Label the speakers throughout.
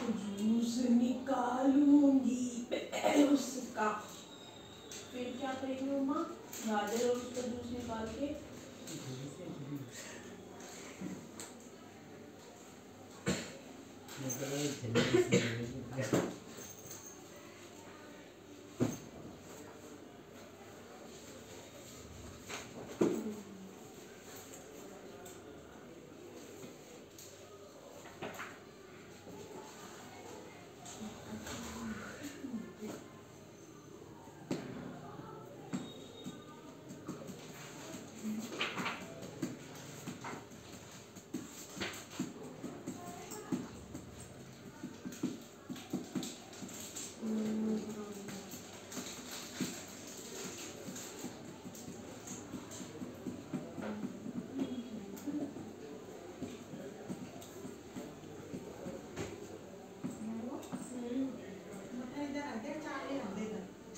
Speaker 1: Juice निकालूँगी। उसका। फिर क्या करेंगे मम्मा? गाजर और उसका जूस निकाल के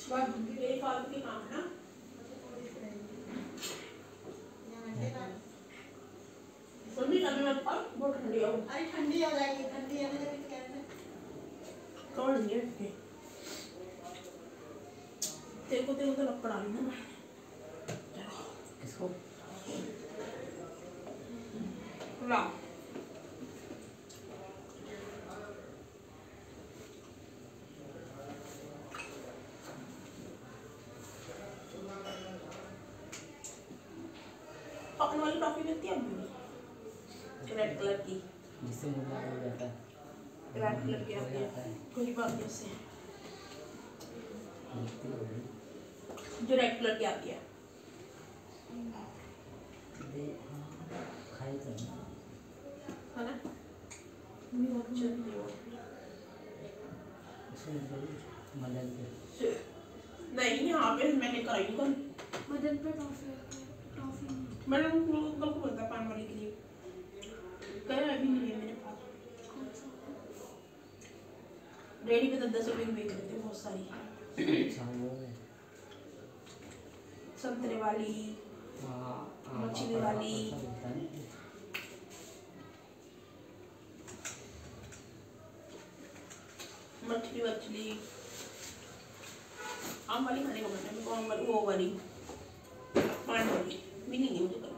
Speaker 1: बहुत बुद्धि फालतू के काम ना? मम्मी तभी मत और वो ठंडी हो
Speaker 2: अरे ठंडी हो जाएगी
Speaker 1: कॉटन वाली टॉफी मिलती है अभी रेड कलर की
Speaker 3: जिससे मुँह लाल हो जाता है
Speaker 1: रेड कलर की आती है कुछ बात नहीं जो रेड कलर की आती है बहुत सारी। संतरे वाली, मछली वाली। मछली मछली। आम वाली खाने को मन वो वाली। पान वाली। मिलेंगी मुझे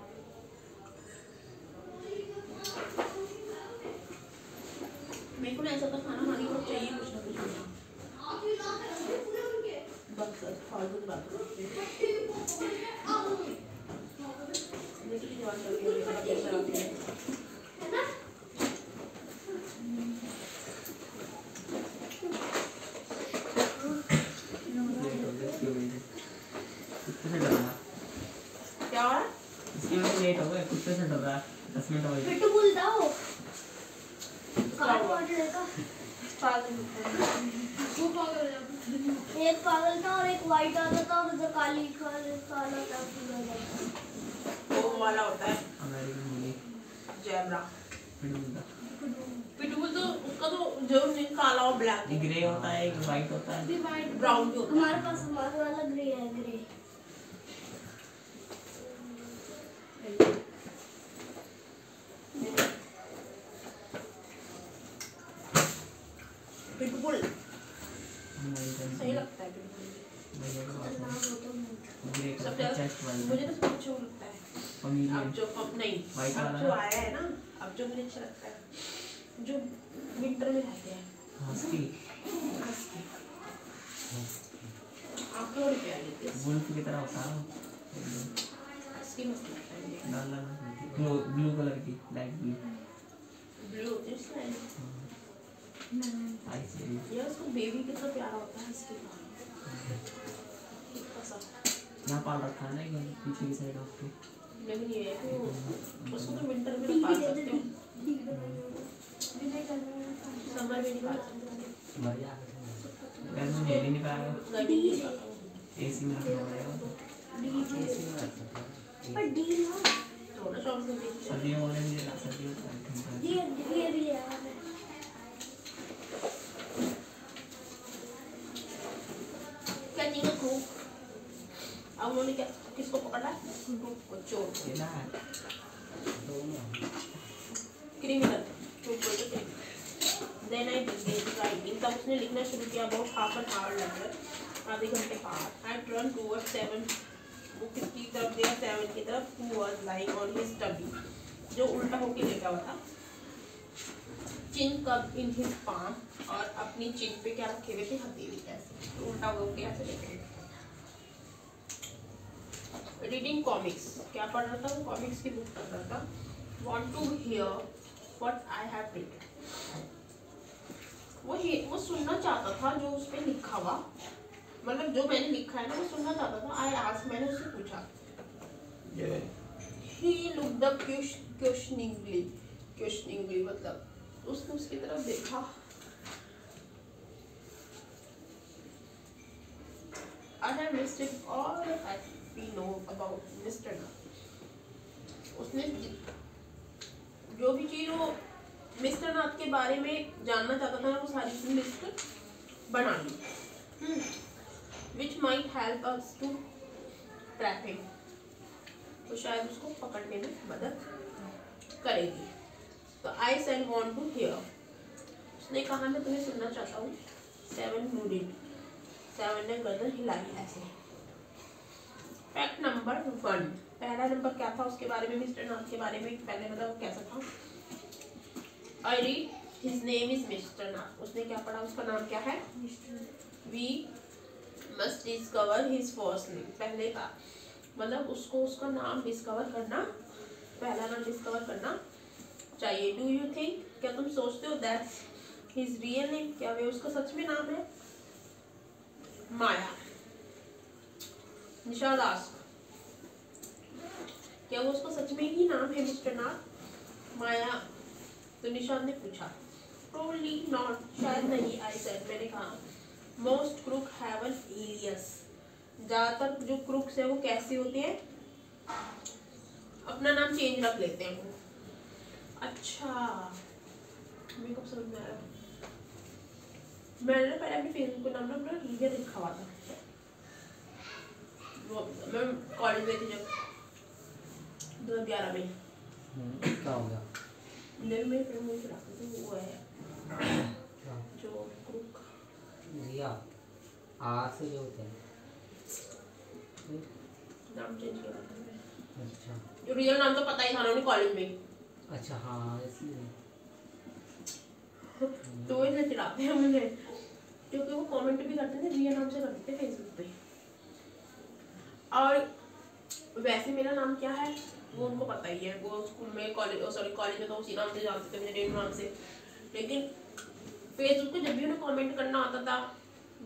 Speaker 1: रीडिंग कॉमिक्स क्या पढ़ रहा था? वो कॉमिक्स की बुक पढ़ रहा था। Want to hear what I have written वो वो सुनना चाहता था जो उस पे लिखा हुआ। मतलब जो मैंने लिखा है ना वो सुनना चाहता था। आई आज मैंने उससे पूछा। He looked up questioningly questioningly मतलब उसने उसकी तरफ़ देखा। I have listed all that we know about Mr. Nath. उसने जो भी चीज़ वो मिस्टर नाथ के बारे में जानना चाहता था, वो सारी उसने लिस्ट बना ली। Which might help us to him तो शायद उसको पकड़ने में मदद करेगी। तो I send want to hear उसने कहा, मैं तुम्हें सुनना चाहता हूँ। सेवन नूडिड सेवन ने गर्दन हिलाई ऐसे। फैक्ट नंबर वन पहला नंबर क्या था? उसके बारे में मिस्टर नाथ के बारे में पहले मतलब कैसा था? I read his name is mister Nath उसने क्या पढ़ा? उसका नाम क्या है? We must discover his first name पहले का। मतलब उसको, उसका नाम डिस्कवर करना, पहला नाम डिस्कवर करना चाहिए। डू यू थिंक क्या तुम सोचते हो दैट्स हिज रियल नेम क्या वे उसका सच में नाम है? माया। निशाद आस्क क्या वो उसका सच में ही नाम है, मिस्टर नाथ माया तो निशाद ने पूछा। प्रोबली नॉट शायद नहीं आई सेड मैंने कहा। Most crook have an alias ज़्यादातर जो क्रुक्स है, वो कैसे होते हैं? अपना नाम चेंज रख लेते हैं वो। अच्छा मेरे को समझ में आया। मैंने पहले अपने फेसबुक पे नाम ना अपना रीजन लिखा हुआ था। वो मैं कॉलेज में थी जब दो हज़ार ग्यारह में।
Speaker 3: हम्म, क्या हो गया?
Speaker 1: नहीं मेरे फ्रेंड मुझे रखते थे वो है। जो क्रुक
Speaker 3: रिया आर से जो होते हैं।
Speaker 1: नाम चेंज किया।
Speaker 3: अच्छा।
Speaker 1: रियल नाम तो पता ही था ना कॉलेज में।
Speaker 3: अच्छा हाँ इसलिए।
Speaker 1: तो इसलिए चिढ़ाते हैं मुझे। क्योंकि वो कमेंट भी करते थे रिया नाम से करते थे फेसबुक पे। और वैसे मेरा नाम क्या है वो उनको पता ही है। वो स्कूल में कॉलेज सॉरी कॉलेज में तो उसी नाम से जानते थे मेरे डेट नाम से। लेकिन फेसबुक पे जब भी उन्हें कमेंट करना आता था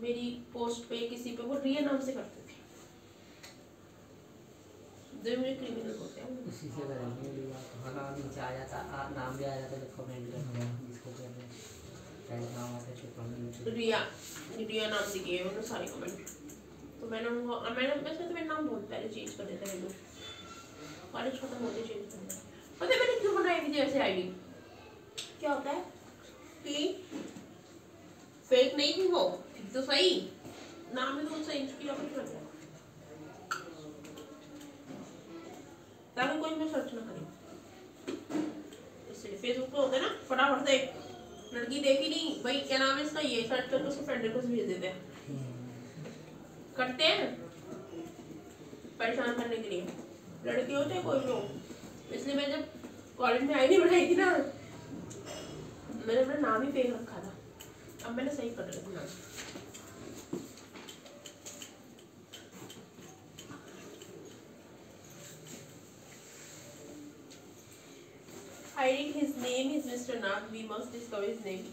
Speaker 1: मेरी पोस्ट पे किसी पे वो रिया नाम से करते थे। जो मुझे क्रिमिनल बोलते हैं
Speaker 3: से नाम नीचे आ जाता आ, नाम भी आ जाता जब कमेंट जिसको है। कमेंट
Speaker 1: रिया रिया नाम से किए उन्होंने सारे कमेंट मैंने उनको, मैंने वैसे तो मेरा नाम बहुत पहले चेंज कर देता है लोग। कॉलेज खत्म होते चेंज कर देता पता है मैंने क्यों बनाई थी ऐसे आईडी क्या होता है? कि फेक नहीं थी वो? तो सही। नाम ही तो चेंज किया, कुछ लग गया। ताकि कोई भी सर्च ना करे। इसलिए फेसबुक पे होता है ना, फटाफट से। लड़की देखी नहीं। भाई, क्या नाम है इसका? ये सर्च करके उसके फ्रेंड रिक्वेस्ट भेज देते हैं। करते हैं परेशान करने के लिए लड़के होते हैं कोई लोग इसलिए मैं जब कॉलेज में आई नहीं बनाई थी ना, मैंने अपना नाम ही फेक रखा था अब मैंने सही कर रखा नाम hiding his name is Mr. Nath. We must discover his name.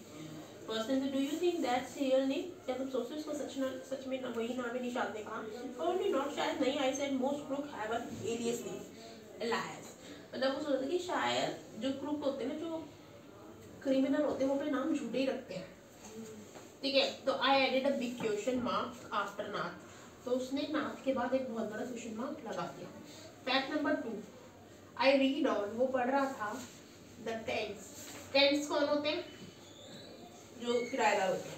Speaker 1: So do you think that's real name? क्या तुम सोचते हो सच ना सच में ना वही नाम है निशाद ने कहा only not शायद नहीं I said most crook have an alias name alias मतलब वो सोचते कि शायद जो क्रूक होते हैं ना, जो क्रिमिनल होते हैं, वो अपने नाम झूठे ही रखते हैं। ठीक है तो I added a big question mark after Nath तो उसने नाथ के बाद एक बहुत बड़ा क्वेश्चन मार्क लगा दिया। Fact number two I read on वो पढ़ रहा था द टेंट्स टेंट्स कौन होते हैं? जो किराएदार होते हैं।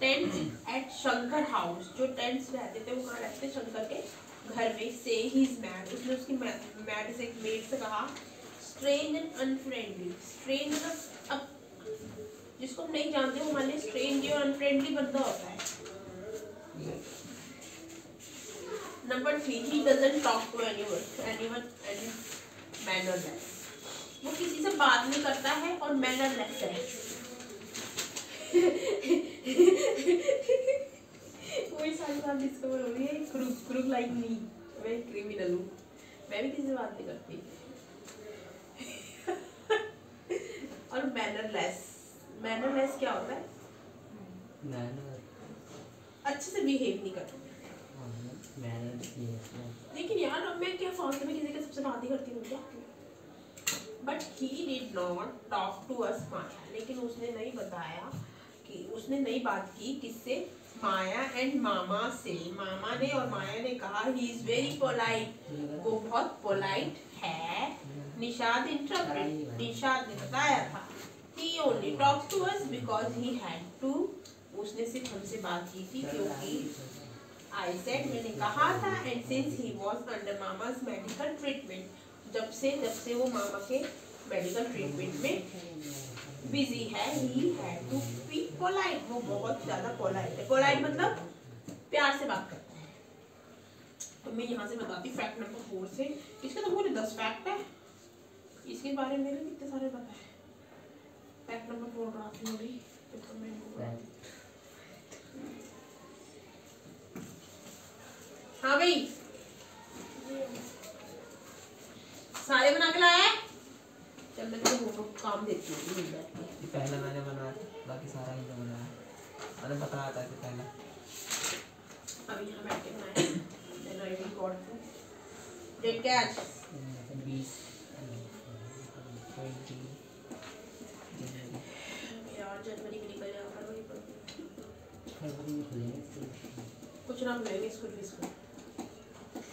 Speaker 1: टेंट्स एट शंकर हाउस जो टेंट्स रहते थे वो कहाँ रहते थे? शंकर के घर में से ही इज़ मैड उसने उसकी मैड से मेड से कहा स्ट्रेंज एंड अनफ्रेंडली स्ट्रेंज मतलब अब जिसको हम नहीं जानते वो हमारे स्ट्रेंज और अनफ्रेंडली बंदा होता है। Number three he doesn't talk to anyone anyone any mannerless वो किसी से बात नहीं करता है और मैनरलेस है। वही सारी बात डिस्कवर हो रही है क्रूक क्रूक लाइक मी मैं क्रिमिनल हूँ। मैं भी किसी से बात नहीं करती। और मैनरलेस मैनरलेस क्या होता है?
Speaker 3: मैनर
Speaker 1: अच्छे से बिहेव नहीं करता। लेकिन यार अब मैं क्या फालतू में किसी के सबसे बात ही करती हूँ क्या? But he did not talk to us Maya लेकिन उसने नहीं बताया कि, उसने नहीं बात की किससे? माया एंड मामा से। मामा ने और माया ने कहा ही इज़ वेरी पोलाइट वो बहुत पोलाइट है। निशाद इंटरप्रेट निशाद ने बताया था। He only talked to us because he had to उसने सिर्फ़ हमसे बात की थी क्योंकि आई सेड मैंने कहा था and since he was under mama's medical treatment जब से जब से वो मामा के मेडिकल ट्रीटमेंट में बिज़ी है he had to be polite वो बहुत ज़्यादा पोलाइट है। पोलाइट मतलब प्यार से बात करता है। तो मैं यहाँ से बताती फैक्ट नंबर फोर से। इसके तो पूरे दस फैक्ट है। इसके बारे में भी कितने सारे पता है। फैक्ट नंबर फोर बनाती हूँ। पेपर हाँ भाई। सारे बना के लाया है? चल मैं तेरे को काम देती हूँ
Speaker 4: पहला मैंने बनाया था बाकी सारा ही तो बनाया। मैंने बताया था कि पहला।
Speaker 1: अभी यहाँ बैठ के बनाया then I will got to date क्या आज
Speaker 3: बीस
Speaker 4: ट्वेंटी
Speaker 1: यार जनवरी में निकल जाएगा फरवरी पर
Speaker 3: फरवरी में खुलेंगे
Speaker 1: कुछ ना मिलेंगे स्कूल फ़ीस को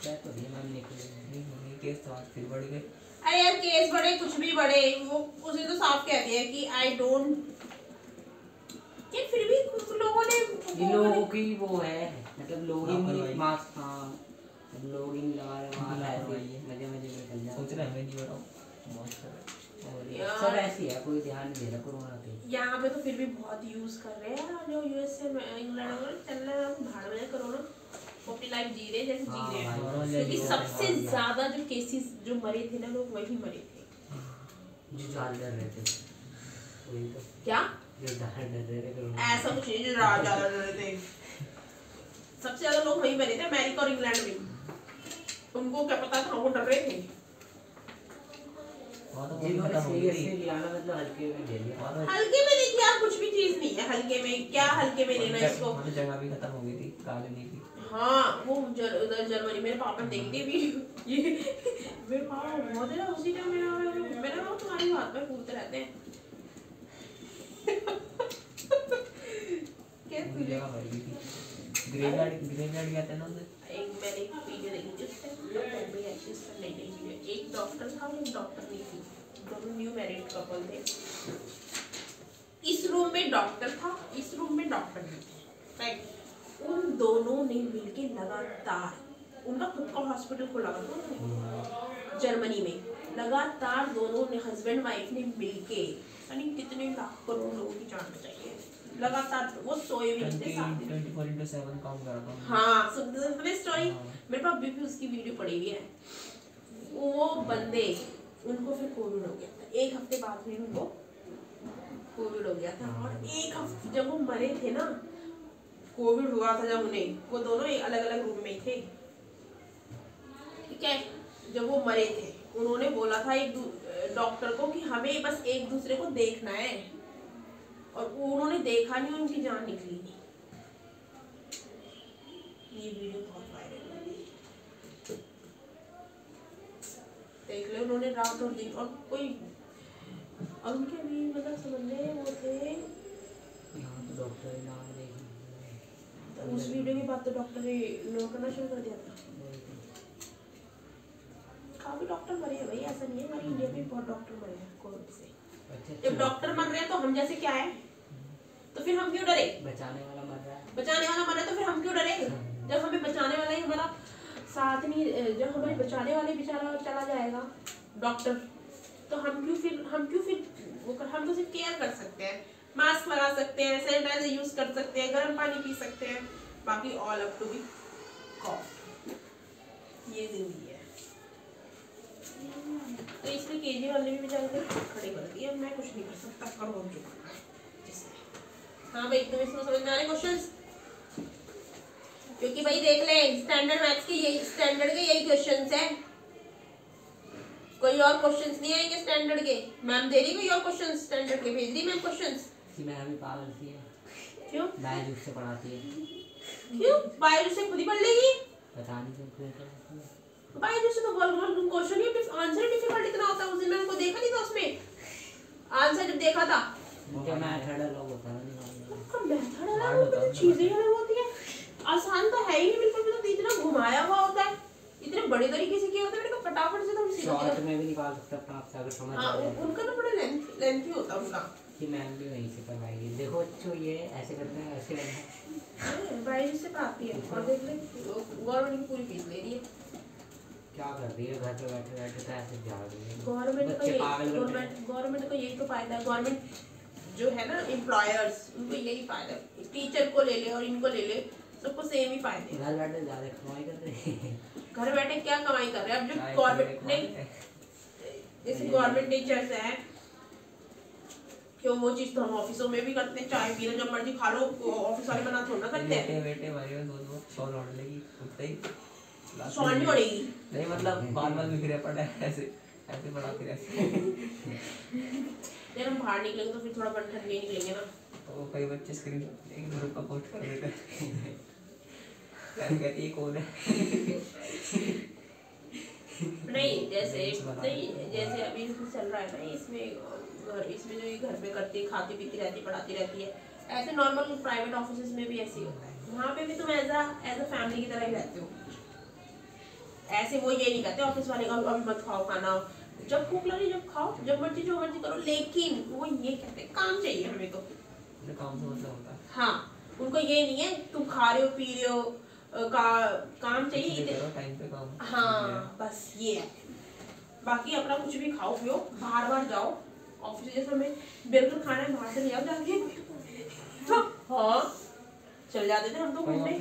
Speaker 3: क्या तो ये मैम निकले
Speaker 4: नहीं होंगे केस तो आज फिर बढ़ गए।
Speaker 1: अरे यार केस बड़े कुछ भी बड़े वो उसने तो साफ़ कह दिया कि आई डोंट ये फिर भी कुछ लोगों ने
Speaker 3: ये लोगों की वो है मतलब लोग। ही मास्क हाँ सब लोग ही लगा रहे
Speaker 4: है।
Speaker 3: मज़े मज़े में चल निकल
Speaker 4: सोच
Speaker 3: जाते
Speaker 4: रहे हैं मैं नहीं कर
Speaker 3: और सब ऐसे ही कोई ध्यान नहीं दे रहा कोरोना पे।
Speaker 1: यहाँ पे तो फिर भी बहुत यूज़ कर रहे हैं जो यूएस से इंग्लैंड वगैरह चल रहे हैं भाड़ में कोरोना। वो अपनी लाइफ जी रहे जैसे जी रहे हैं क्योंकि सबसे ज़्यादा जो केसेस जो मरे थे ना लोग वही मरे थे।
Speaker 3: जो जाल डर रहे थे। तो।
Speaker 1: क्या?
Speaker 3: जो जाल डर रहे थे
Speaker 1: ऐसा कुछ नहीं जो रात ज़्यादा डर रहे थे। सबसे ज़्यादा लोग वही मरे थे अमेरिका और इंग्लैंड में। उनको क्या पता था वो डर रहे थे।
Speaker 4: तो हो
Speaker 3: मतलब हल्के में
Speaker 4: तो
Speaker 1: देखिए कुछ भी चीज़ नहीं है हल्के में क्या हल्के में लेना इसको?
Speaker 4: जगह भी खत्म हो गई थी कॉलोनी की
Speaker 1: हाँ वो जर, उधर जर्मनी मेरे पापा ने देखी थी वीडियो ये मेरे पापा बहुत है ना उसी टाइम मेरा मेरा पापा तुम्हारी बात पर कूदते रहते हैं। क्या तुझे
Speaker 4: ग्रेवयार्ड ग्रेवयार्ड गया था ना उधर।
Speaker 1: एक मैंने एक वीडियो देखी भी नहीं एक डॉक्टर था और एक डॉक्टर नहीं थी। दोनों न्यू मैरिड कपल थे। इस रूम में डॉक्टर था इस रूम में डॉक्टर नहीं थे। राइट उन दोनों ने मिलके लगातार उनका खुद का हॉस्पिटल खुला हुआ था जर्मनी में। लगातार दोनों ने हस्बैंड वाइफ ने मिलके यानी कितने लाख करोड़ लोगों की जान बचाई है। लगातार वो सोए भी नहीं थे साथ में।
Speaker 4: था
Speaker 1: हाँ सुनते सुनते स्टोरी
Speaker 4: हाँ।
Speaker 1: मेरे पास भी उसकी वीडियो पड़ी हुई है। वो बंदे उनको फिर कोविड हो गया था। एक हफ़्ते बाद में उनको कोविड हो गया था। और एक हफ़्ते जब वो मरे थे ना कोविड हुआ था जब उन्हें, वो दोनों एक अलग अलग रूम में थे। ठीक है? जब वो मरे थे, उन्होंने बोला था एक डॉक्टर को कि हमें बस एक दूसरे को देखना है। और उन्होंने देखा नहीं, उनकी जान निकली नहीं। ये वीडियो बहुत वायरल हुई देख ले, उन्होंने रात और दिन, और कोई, और उनके अभी मतलब समझ ले वो थे।
Speaker 3: तो डॉक्टर ही
Speaker 1: तो उस वीडियो के बाद तो डॉक्टर ने इग्नोर करना शुरू कर दिया था। काफ़ी डॉक्टर मरे हैं भाई ऐसा नहीं है हमारे इंडिया में बहुत डॉक्टर मरे हैं कोविड से।
Speaker 3: अच्छे
Speaker 1: जब डॉक्टर मर रहे हैं तो हम जैसे क्या है? तो फिर हम क्यों डरे?
Speaker 3: बचाने वाला मर रहा है।
Speaker 1: बचाने वाला मरे तो फिर हम क्यों डरे? जब हमें बचाने वाला ही हमारा साथ नहीं जब हमें बचाने वाले बेचारा चला जाएगा डॉक्टर तो हम क्यों फिर हम क्यों फिर वो कर, हम तो सिर्फ़ केयर कर सकते हैं। मास्क लगा सकते हैं सैनिटाइजर यूज़ कर सकते हैं, गर्म पानी पी सकते हैं। बाकी all up to be cough ये ज़िंदगी है। तो इसलिए केजी वाले भी जाकर खड़े कर दिए। मैं कुछ नहीं कर सकता करो है भाई तुम्हें इसमें समझ में आ रहे क्वेश्चंस क्योंकि भाई देख ले स्टैंडर्ड मैथ्स के यही स्टैंडर्ड के यही क्वेश्चंस हैं। कोई और क्वेश्चंस नहीं आएँगे स्टैंडर्ड के। मैम दे रही कोई और क्वेश्चंस स्टैंडर्ड के भेज रही मैम क्वेश्चंस
Speaker 5: मैम भी पागल सी है।
Speaker 1: क्यों?
Speaker 5: बायोलॉजी से पढ़ाती है।
Speaker 1: क्यों? बायोलॉजी से खुद ही पढ़ लेगी?
Speaker 5: पता नहीं क्यों क्यों है।
Speaker 1: बायोलॉजी से तो गोल गोल क्वेश्चन ही आंसर डिफ़िकल्ट इतना होता है उस दिन मैंने उनको देखा नहीं था उसमें। आंसर जब देखा था।
Speaker 5: उनका मैथड अलग होता है।
Speaker 1: उसका मेथड अलग होता है
Speaker 3: है
Speaker 1: चीज़ें अलग होती है। आसान तो है ही नहीं बिल्कुल तो इतना घुमाया हुआ होता है। इतने बड़े तरीके से किया होता है मेरे को फटाफट से तो सीधा
Speaker 5: शॉर्ट में भी निकाल सकते अपना आप अगर समझ
Speaker 1: हाँ
Speaker 5: आ जाए।
Speaker 1: उनका ना बड़ा लेंथ लेंथी होता है उनका।
Speaker 5: कि मैम भी वहीं से करवाएगी देखो बच्चों ये ऐसे करते हैं ऐसे करते हैं।
Speaker 1: से पढ़ाती है। और देख ले गवर्नमेंट पूरी फ़ीस ले रही है।
Speaker 5: क्या कर रही है? घर पे बैठे बैठे तो ऐसे जा रही है।
Speaker 1: गवर्नमेंट का यही। गवर्नमेंट का यही तो फ़ायदा है। गवर्नमेंट जो है ना एम्प्लॉयर्स उनको यही फ़ायदा टीचर को ले ले और इनको ले ले सबको सेम ही फ़ायदे
Speaker 5: घर बैठे ज़्यादा कमाई कर रहे हैं।
Speaker 1: घर बैठे क्या कमाई कर रहे हैं? अब जो गवर्नमेंट नहीं जैसे गवर्नमेंट टीचर्स हैं क्यों वो चीज़ तो हम ऑफिसों में भी करते हैं चाय पीना जब मर्ज़ी खा लो ऑफ़िस वाले मना थोड़ा ना करते। हैं
Speaker 3: बेटे भाई दो दो सौ लौट लेगी उठते ही। लास्ट
Speaker 1: नहीं
Speaker 3: मतलब बाल बाल बिखरे पड़े ऐसे ऐसे पढ़ाती रहती
Speaker 1: यार हम बाहर निकलेंगे तो फिर थोड़ा बन ठंड के निकलेंगे ना।
Speaker 3: तो कई बच्चे स्क्रीन एक ग्रुप पर पोस्ट कर देते हैं। कहती है कौन है?
Speaker 1: नहीं जैसे नहीं जैसे अभी चल रहा है ना इसमें इसमें जो ये घर पे करती है खाती पीती रहती है पढ़ाती रहती है। ऐसे नॉर्मल प्राइवेट ऑफ़िस में भी ऐसे ही होता है। वहाँ पे भी तुम as a as a family की तरह ही रहते हो। ऐसे वो ये नहीं कहते ऑफ़िस वाले का अभी मत खाओ खाना। जब भूख लगी जब खाओ जब मर्ज़ी जो मर्ज़ी करो। लेकिन वो ये कहते हैं काम चाहिए हमें तो।
Speaker 3: काम से मतलब होता है।
Speaker 1: हाँ उनको ये नहीं है तुम खा रहे हो पी रहे हो का काम चाहिए
Speaker 3: पे काम।
Speaker 1: हाँ बस ये है। बाकी अपना कुछ भी खाओ पियो बाहर बाहर जाओ। ऑफ़िस जैसे हमें बिल्कुल खाना बाहर से ले आओ जाके। हाँ। चल जाते थे हम तो घूमने।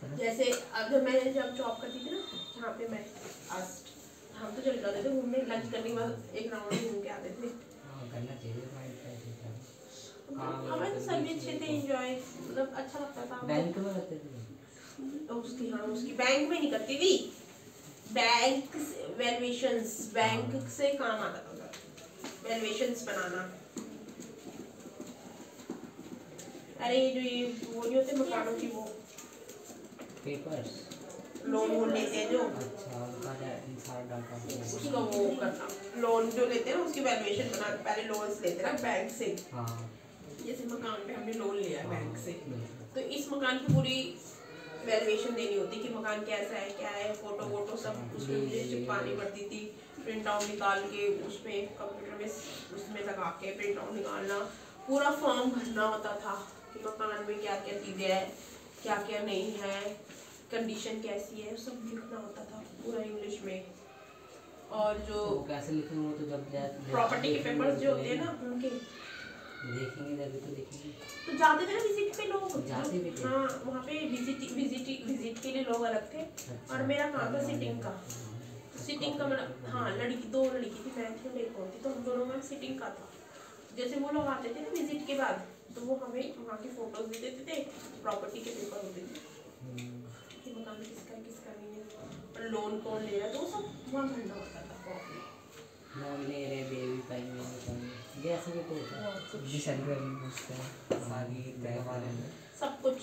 Speaker 3: तो?
Speaker 1: जैसे अब जब मैं जब जॉब करती थी ना जहाँ पे मैं आज हम तो चले जाते थे घूमने। लंच करने के बाद एक राउंड घूम के आते थे।
Speaker 5: हाँ, है
Speaker 1: हमें तो सभी अच्छे थे एंजॉय मतलब अच्छा लगता था।
Speaker 5: बैंक में करते थे।
Speaker 1: उसकी हाँ उसकी। बैंक में नहीं करती थी। बैंक वैल्यूएशंस बैंक से काम आता था वैल्यूएशंस बनाना। अरे ये जो ये वो नहीं होते मकानों की वो।
Speaker 5: पेपर्स
Speaker 1: लोन वोन लेते हैं जो।
Speaker 5: अच्छा
Speaker 1: उसका वो करना लोन जो लेते हैं उसकी वैल्यूएशन बना पहले लोन्स लेते हैं ना बैंक से।
Speaker 5: हाँ।
Speaker 1: जैसे मकान पे हमने लोन लिया बैंक से। तो इस मकान की पूरी वैल्यूएशन देनी होती कि मकान कैसा है क्या है फ़ोटो वोटो सब उसमें मुझे चिपकानी पड़ती थी प्रिंट आउट निकाल के उसमें कंप्यूटर में उसमें लगा के प्रिंट आउट निकालना पूरा फॉर्म भरना होता था कि मकान में क्या क्या चीज़ें हैं क्या क्या नहीं है कंडीशन कैसी है सब लिखना होता था पूरा इंग्लिश में। और जो
Speaker 5: तो कैसे लिखेंगे तो जब
Speaker 1: प्रॉपर्टी के
Speaker 5: देखेंगे
Speaker 1: पेपर्स
Speaker 5: तो
Speaker 1: जो होते हैं ना उनके
Speaker 5: देखेंगे तभी तो देखेंगे।
Speaker 1: तो जाते थे ना विज़िट पे लोग?
Speaker 5: जाते भी थे।
Speaker 1: हाँ वहाँ पे विज़िट विज़िट विज़िट के लिए लोग अलग थे।
Speaker 5: अच्छा।
Speaker 1: और मेरा काम था सिटिंग का। सिटिंग का मतलब हाँ लड़की दो लड़की थी मैं थी और एक और थी तो हम दोनों में सिटिंग का था। जैसे वो लोग आते थे ना विज़िट के बाद तो वो हमें वहाँ की फ़ोटोज़ भी देते थे प्रॉपर्टी के पेपर होते थे।
Speaker 5: हम्म,
Speaker 1: कि मकान किसका किसका नहीं है और लोन कौन ले रहा है तो सब वहाँ भरना होता था फॉर्म
Speaker 5: लोन ले रहे बेबी पाएँगे तो है।
Speaker 3: हैं
Speaker 1: सब कुछ।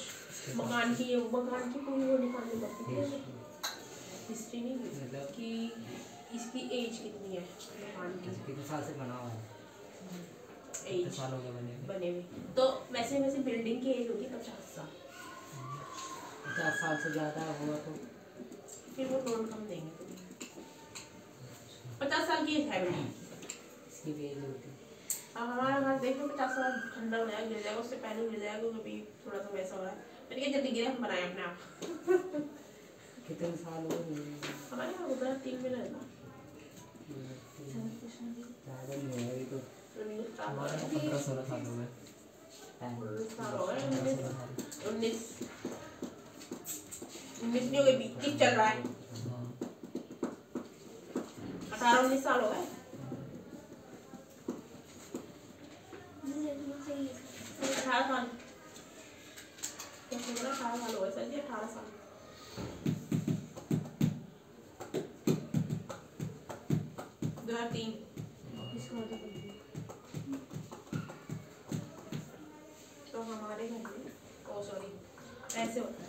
Speaker 1: मकान की मकान की पूरी वो निकालनी पड़ती हमें हिस्ट्री नहीं
Speaker 5: मतलब
Speaker 1: कि इसकी एज कितनी है मकान की।
Speaker 5: कितने साल से बना हुआ है।
Speaker 1: एज
Speaker 3: साल हो गए बने
Speaker 1: बने हुए। तो वैसे वैसे बिल्डिंग की एज होगी पचास साल।
Speaker 5: पचास साल से ज़्यादा हुआ तो।
Speaker 1: फिर वो लोन कम देंगे। पचास साल की एज है बिल्डिंग
Speaker 5: इसकी भी एज होती है।
Speaker 1: अब हमारा घर देख लो पचास साल ठंडा हो जाएगा गिर जाएगा उससे पहले गिर जाएगा क्योंकि अभी थोड़ा सा वैसा हो रहा है। मैंने कहा जल्दी गिरे हम बनाए अपने आप।
Speaker 5: कितने साल हो गए?
Speaker 1: हमारे यहाँ उधर तीन में रहना
Speaker 5: ज़्यादा नहीं है अभी तो
Speaker 1: उन्नीस हो
Speaker 4: हो
Speaker 1: उन्नीस हो नहीं हो गए चल रहा है।
Speaker 4: हाँ।
Speaker 1: अठारह उन्नीस साल हो गए
Speaker 6: सही है
Speaker 1: हमारे ओ सॉरी ऐसे होता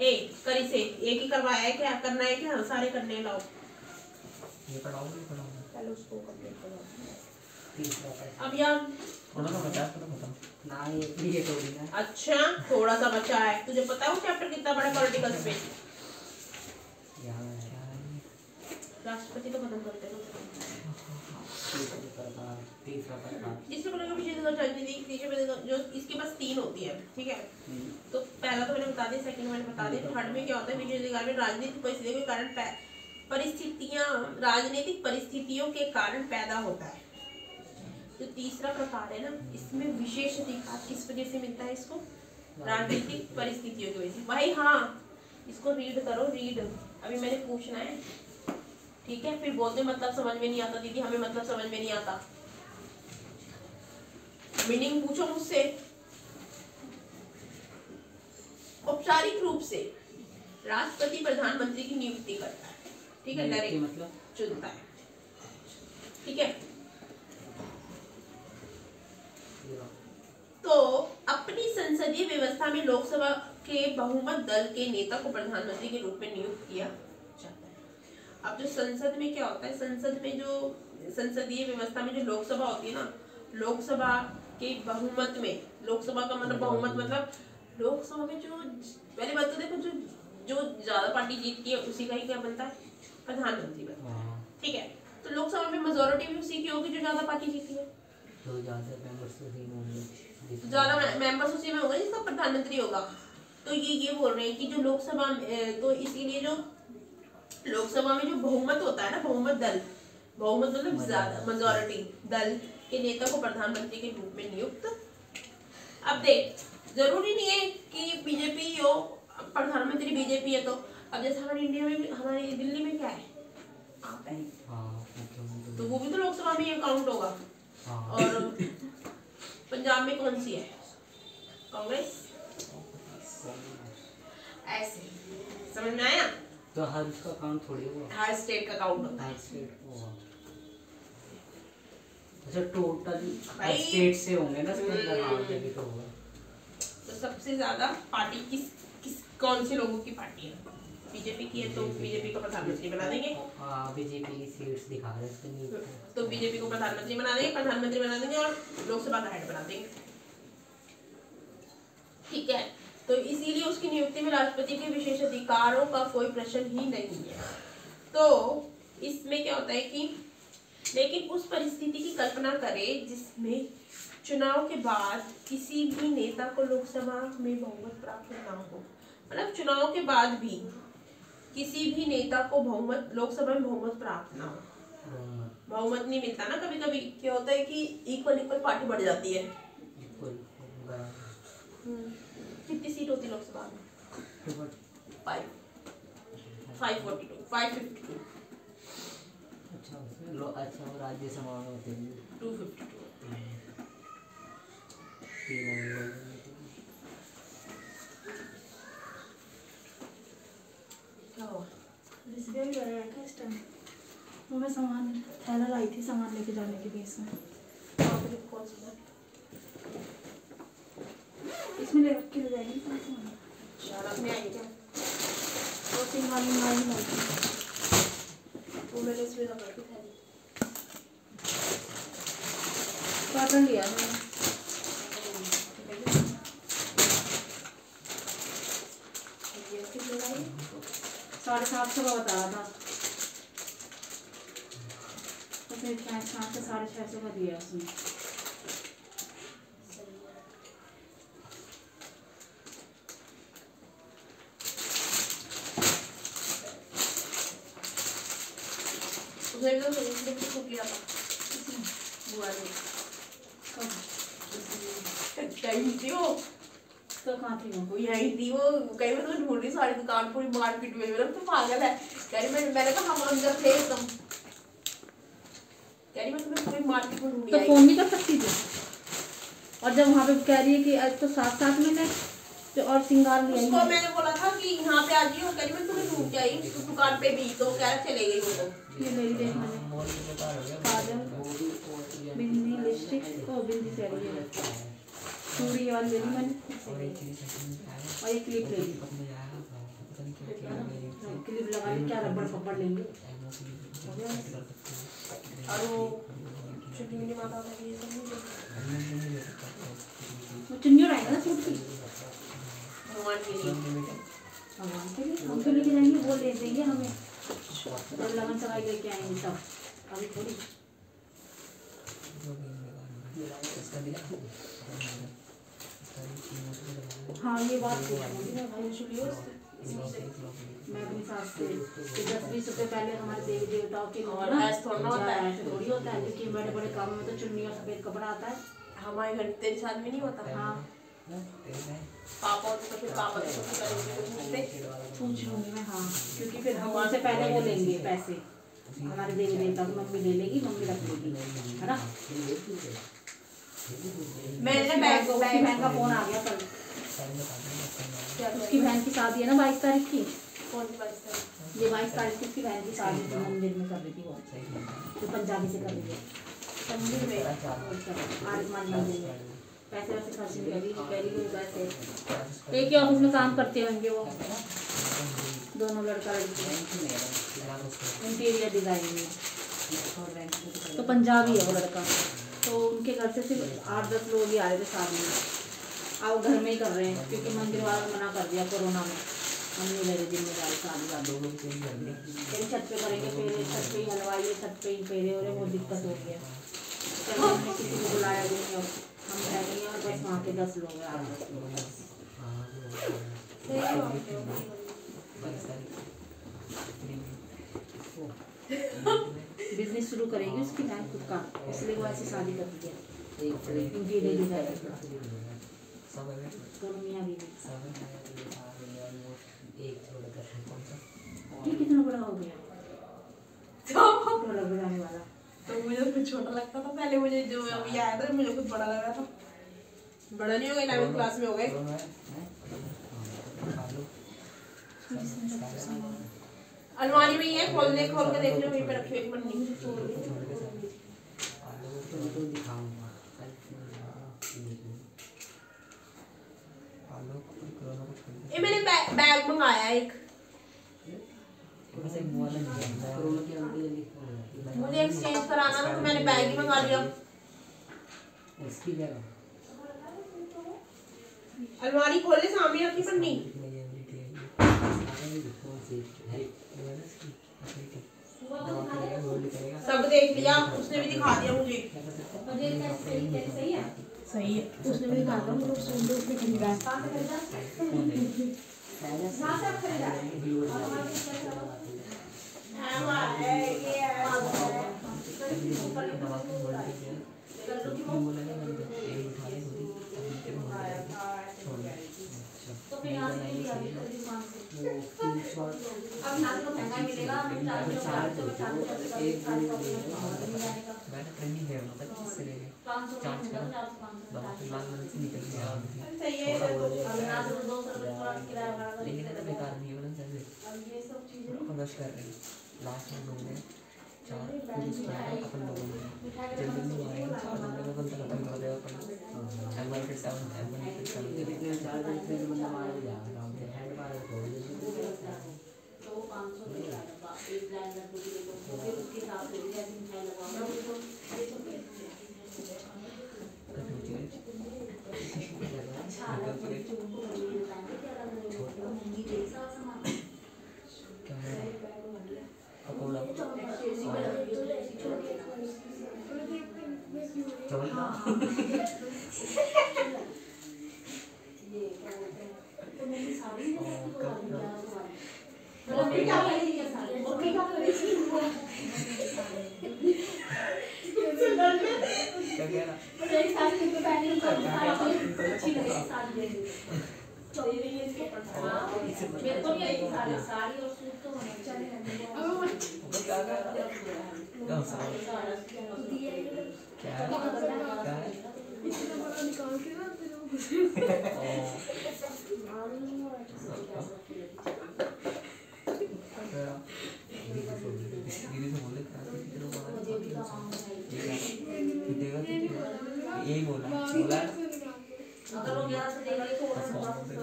Speaker 1: है करी से एक ही करवाया है क्या करना है क्या सारे करने लाओ
Speaker 4: ये पढ़ाओगे ये पढ़ाओगे?
Speaker 1: पहले उसको कंप्लीट करो। अब यार
Speaker 4: थोड़ा सा बचा थोड़ा बताओ
Speaker 3: ना ये ये थोड़ी ना
Speaker 1: अच्छा थोड़ा सा बचा है। तुझे पता है वो चैप्टर कितना बड़ा पॉलिटिकल पे राष्ट्रपति तो खत्म करते हैं।
Speaker 3: तीसरा प्रकार तीसरा प्रकार
Speaker 1: जिससे बोलेगा विशेष राजनीति तीसरे पद जो इसके पास तीन होती है ठीक है?
Speaker 3: हम्म,
Speaker 1: तो पहला तो मैंने बता दिया सेकंड मैंने बता दिया थर्ड में क्या होता है विशेष अधिकार में राजनीतिक परिस्थितियों के कारण परिस्थितियाँ राजनीतिक परिस्थितियों के कारण पैदा होता है। जो तीसरा प्रकार है ना इसमें विशेष अधिकार किस वजह से मिलता है इसको? राजनीतिक परिस्थितियों की वजह से। भाई हाँ इसको रीड करो रीड अभी मैंने पूछना है। ठीक है फिर बोलते मतलब समझ में नहीं आता दीदी हमें मतलब समझ में नहीं आता। मीनिंग पूछो मुझसे। औपचारिक रूप से राष्ट्रपति प्रधानमंत्री की नियुक्ति करता है। ठीक है डायरेक्ट
Speaker 3: मतलब?
Speaker 1: चुनता है। ठीक है तो अपनी संसदीय व्यवस्था में लोकसभा के बहुमत दल के नेता को प्रधानमंत्री के रूप में नियुक्त किया जाता है। अब जो संसद में क्या होता है संसद में जो संसदीय व्यवस्था में जो लोकसभा होती है ना लोकसभा के बहुमत में लोकसभा का मतलब बहुमत मतलब लोकसभा में जो पहले बात तो देखो जो जो ज़्यादा पार्टी जीतती है उसी का ही क्या बनता है? प्रधानमंत्री बनता है।
Speaker 3: हाँ।
Speaker 1: ठीक है तो लोकसभा में मेजोरिटी भी उसी की होगी जो ज़्यादा पार्टी जीती है।
Speaker 3: तो ज़्यादा मेंबर्स तो तीन होंगे।
Speaker 1: तो ज़्यादा मेंबर्स उसी में होगा जिसका प्रधानमंत्री होगा। तो ये ये बोल रहे हैं कि जो लोकसभा तो इसीलिए जो लोकसभा में जो बहुमत होता है ना बहुमत दल बहुमत मतलब ज़्यादा मेजोरिटी दल के नेता को प्रधानमंत्री के रूप में नियुक्त। अब देख ज़रूरी नहीं है कि बीजेपी हो प्रधानमंत्री बीजेपी है तो। अब जैसे हमारे इंडिया में हमारे दिल्ली में क्या है? आप है।
Speaker 3: हाँ
Speaker 1: तो वो भी तो लोकसभा में ही काउंट होगा। और पंजाब में कौन सी है? कांग्रेस? ऐसे। समझ में आया?
Speaker 3: तो हर उसका काउंट थोड़ी हुआ
Speaker 1: हर स्टेट का काउंट होता है।
Speaker 3: हर स्टेट हुआ अच्छा टोटल स्टेट से होंगे ना हाँ
Speaker 1: हम्म।
Speaker 3: तो होगा।
Speaker 1: तो सबसे ज़्यादा पार्टी किस किस कौन से लोगों की पार्टी है? बीजेपी की है तो बीजेपी को प्रधानमंत्री बना देंगे।
Speaker 3: हाँ बीजेपी की सीट्स दिखा रहे हैं
Speaker 1: तो बीजेपी को प्रधानमंत्री बना देंगे प्रधानमंत्री बना देंगे और लोकसभा का हेड बना देंगे। ठीक है तो इसीलिए उसकी नियुक्ति में राष्ट्रपति के विशेष अधिकारों का कोई प्रश्न ही नहीं है। तो इसमें क्या होता है कि लेकिन उस परिस्थिति की कल्पना करें जिसमें चुनाव के बाद किसी भी नेता को लोकसभा में बहुमत प्राप्त ना हो। मतलब चुनाव के बाद भी किसी भी नेता को बहुमत लोकसभा में बहुमत प्राप्त ना हो।
Speaker 3: बहुमत
Speaker 1: नहीं मिलता ना कभी कभी क्या होता है कि इक्वल इक्वल पार्टी बढ़ जाती है। कितनी सीट होती है Lok Sabha? Five five forty two five fifty two
Speaker 3: अच्छा लो अच्छा राज्यसभा में होते हैं।
Speaker 1: टू फिफ्टी टू
Speaker 3: तीन अंग
Speaker 1: क्या हुआ
Speaker 2: रिश्ते भी कर रहा इस टाइम वो मैं सामान थैला लाई थी सामान लेके जाने के लिए इसमें इसमें ले रख के ले जाएँगे सामान?
Speaker 1: में आई क्या
Speaker 2: दो तीन वाली लाई लाई
Speaker 1: वो मैंने इसमें रख रखी थैली
Speaker 2: कॉटन लिया मैंने
Speaker 1: ये कितने लाई
Speaker 2: साढ़े सात सौ का बता रहा था। तो फिर छः सात से साढ़े छः सौ का दिया उसने।
Speaker 1: तो तो बुआ ने। यही
Speaker 2: तो कहाँ थी? वो
Speaker 1: वो यही थी वो कहीं मैं तो ढूंढ रही सारी दुकान पूरी मार्केट में मेरा तो पागल है। कह रही मैं मैंने कहा हम अंदर थे एकदम। कह रही मैं तुम्हें पूरी मार्केट में ढूंढी
Speaker 2: तो फ़ोन नहीं कर सकती थी? और जब वहाँ पे कह रही है कि आज तो साथ साथ में ने तो और सिंगार ले आई
Speaker 1: उसको मैंने बोला था कि यहाँ पे आ गई जाइए कह रही मैं तुम्हें ढूंढ के आई उस दुकान पे भी। तो कह रहा चले गई वो तो
Speaker 2: ये मेरी देख मैंने।
Speaker 3: हो
Speaker 2: काजल
Speaker 3: भी भी है।
Speaker 2: बिंदी लिपस्टिक। और बिंदी है चूड़ी वाली ले ली मैंने
Speaker 3: और एक चीज़ सेकंड में आया
Speaker 2: और ये क्लिप ले ली क्लिप लगा ली क्या रबड़ फब्बड़ लेंगे
Speaker 3: हैं
Speaker 1: और वो सब
Speaker 2: चुन्नी उड़ाएँगे ना सूट की?
Speaker 1: भगवान के लिए।
Speaker 2: भगवान के लिए? हम तो लेके जाएँगे वो ले देंगे हमें। जब लगन सगाई लेके आएँगे तब अभी थोड़ी। हाँ ये बात मैं अपनी सास से कि दस बीस रुपए पहले हमारे देवी देवताओं के
Speaker 1: और थोड़ा होता है।
Speaker 2: थोड़ी होता है क्योंकि बड़े बड़े काम में तो चुन्नी और सफ़ेद कपड़ा आता है।
Speaker 1: हमारे घर तेरे साथ में नहीं होता।
Speaker 2: हाँ।
Speaker 1: पापा होते तो फिर पापा तो
Speaker 2: पूछ लूँगी मैं हाँ क्योंकि फिर हम उनसे पहले वो लेंगे पैसे। हमारे देवी देवता मम्मी ले लेगी मम्मी रख लेगी है ना?
Speaker 1: मैंने
Speaker 2: बहन- उसकी बहन का फ़ोन आ गया कल। उसकी बहन की शादी है ना बाईस तारीख की?
Speaker 1: कौन सी बात
Speaker 2: ये बाईस तारीख की उसकी बहन की शादी थी मंदिर में कर रही थी वो। जो पंजाबी से कर रही है।
Speaker 1: मंदिर में?
Speaker 2: मंदिर में। पैसे वैसे खर्च नहीं करी कह रही वो एक ही ऑफ़िस में काम करते होंगे वो। दोनों लड़का लड़की। इंटीरियर डिज़ाइनिंग तो पंजाबी है वो लड़का। तो उनके घर से सिर्फ़ आठ दस लोग ही आ रहे थे शादी में आओ घर में ही कर रहे हैं क्योंकि मंदिर वालों ने मना कर दिया कोरोना में हम नहीं ले रहे ज़िम्मेदारी शादी वाली कहीं छत पे करेंगे फेरे छत पे ही हलवाई छत पे ही फेरे हो रहे बहुत दिक्कत हो गया चलो हमने किसी को बुलाया नहीं अब हम रह गए और बस वहाँ के दस लोग हैं आठ दस लोग हैं। बिज़नेस शुरू करेगी उसकी बहन खुद का इसलिए वो ऐसी शादी कर दी है। ये कितना बड़ा हो गया? वाला।
Speaker 1: तो मुझे कुछ छोटा लगता था पहले मुझे जो अभी आया था मुझे कुछ बड़ा लग रहा था। बड़ा नहीं हो गया क्लास में हो? गए अलमारी में ही है खोलने खोल के देख लो वहीं पे रखी एक पन्नी ये मैंने बैग बैग मंगाया एक मुझे एक्सचेंज कराना था तो मैंने बैग ही मंगा लिया
Speaker 3: इसकी जगह
Speaker 1: अलमारी खोल दे सामने रखी पन्नी सब देख लिया उसने भी दिखा दिया मुझे सही है उसने भी दिखा दिया मुझे
Speaker 2: किराया भाड़ा
Speaker 3: लेकिन। तो बेकार नहीं
Speaker 2: सब चीज़ें
Speaker 3: प्रदर्श कर रही लास्ट में लोग ने चार फिर उसके बाद अपन लोगों ने जब जब आए चार बंदे को बंदा खत्म कर देगा अपन एम वन फिर सेवन एम वन फिर सेवन दिया
Speaker 2: तो पाँच सौ एक तो फिर उसके हिसाब से भी जैसे मिठाई लगवाओ उसको ये सब अच्छा अलग से क्या महँगी देगी सारा सामान
Speaker 3: क्या है पकौड़ा चवल क्या कह रहा क्या कह रहा
Speaker 1: मेरे
Speaker 2: हाँ, को नहीं आई साड़ी साड़ी और सूट तो होने चाहिए
Speaker 4: क्या है है है
Speaker 6: निकाल के ना
Speaker 4: दीदी से बोले क्या किसी तरह बना देगा यही बोला बोला
Speaker 2: अगर वो ग्यारह सौ देगा तो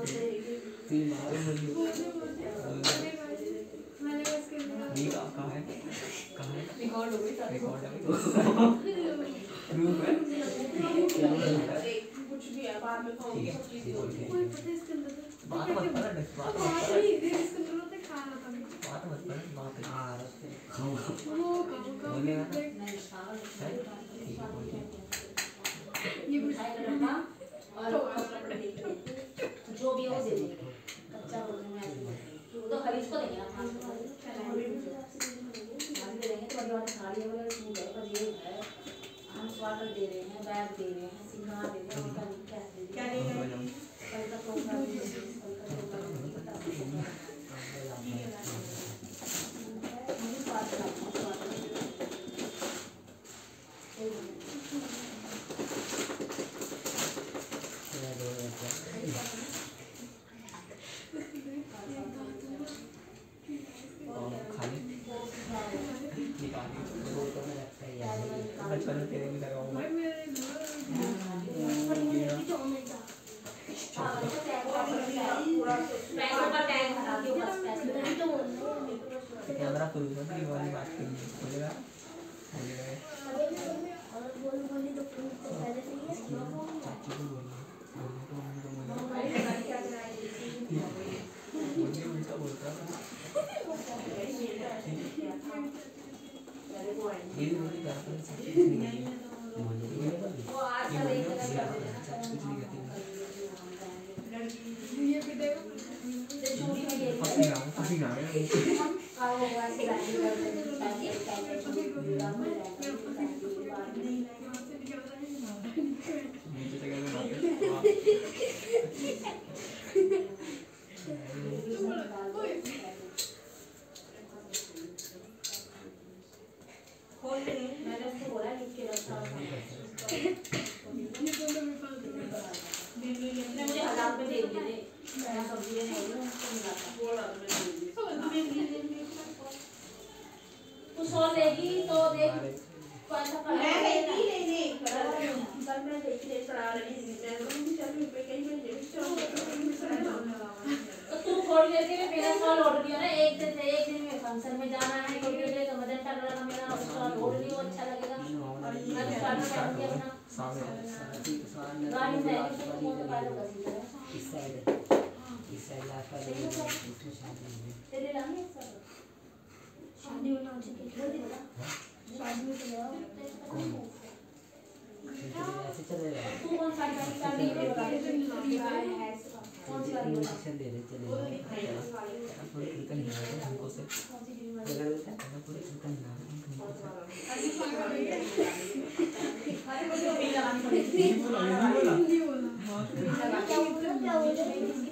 Speaker 2: देगी
Speaker 3: तीन बार
Speaker 4: ये कहाँ है। कहाँ है
Speaker 1: रिकॉर्ड हो। गई
Speaker 4: रिकॉर्ड है।
Speaker 1: अरे कुछ भी है। बाद में खाऊँगी
Speaker 6: तो
Speaker 4: बात मत कर बात मत कर
Speaker 2: जो भी है दे देंगे कच्चा तो खरीद को देंगे ना पाँच दे देंगे तो अभी साड़ी वगैरह सूट है बस ये है हम स्वेटर दे रहे हैं बैग दे रहे हैं सिंगार दे रहे हैं कैश दे
Speaker 1: क्या
Speaker 2: रहे हैं
Speaker 1: नहीं है?
Speaker 2: कल का दे रहे हैं कल का प्रोग्राम दे रहे हैं मुझे बात करना
Speaker 4: बचपन में तेरे भी लगाऊँगा करूँगा तो ये वाली बात करेंगे तो है। कर सकती है नहीं है।
Speaker 2: वो
Speaker 4: बोली नहीं
Speaker 2: में बोला दे। दिए मैं सब्ज़ी लेने आई हूँ उसको मिला
Speaker 1: बोला मैंने
Speaker 2: तू सौ लेगी तो देख का
Speaker 1: मैं नहीं नहीं कल मैं लेती नहीं चढ़ा रही मैं बोली चल मैं कहीं मैं लेती
Speaker 2: तो तू थोड़ी देर के लिए मेरा सौ लौट दिया ना एक दिन एक दिन में फ़ंक्शन में जाना है थोड़ी के लिए वज़न टल रहा मेरा उसका लोड लियो अच्छा लगेगा। मैं तो स्टार्ट कर दिया अपना।
Speaker 4: सामने
Speaker 2: गाड़ी में तो कौन सा पायलट का सीधा है।
Speaker 3: इस साइड इस साइड लास्ट वाले में शादी है
Speaker 2: तेरे लाने साथ
Speaker 6: शादी में नाच के शादी में चले आओ
Speaker 3: ऐसे चलेगा
Speaker 2: तू कौन साड़ी पहनी साड़ी ये बता दे कौन सी बता
Speaker 3: इन्विटेशन दे रहे चलेगा
Speaker 4: पूरे इनका नहीं आ हमको से
Speaker 3: क्या बोलता है?
Speaker 4: पूरे इनका नहीं से
Speaker 2: अरे मुझे बिल लगानी पड़ेगी
Speaker 6: बोला
Speaker 2: नहीं यहाँ पे नहीं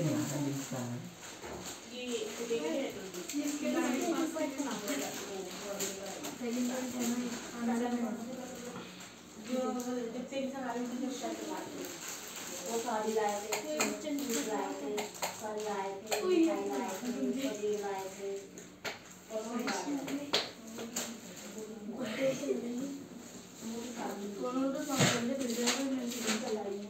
Speaker 4: के नहीं आता
Speaker 1: ये
Speaker 6: ये
Speaker 2: वो सारी लाए थे लाए थे सारी लाए थे लाए थे सभी लाए थे और वो दोनों तो समझ
Speaker 3: ले बिल्कुल
Speaker 2: नहीं चलाई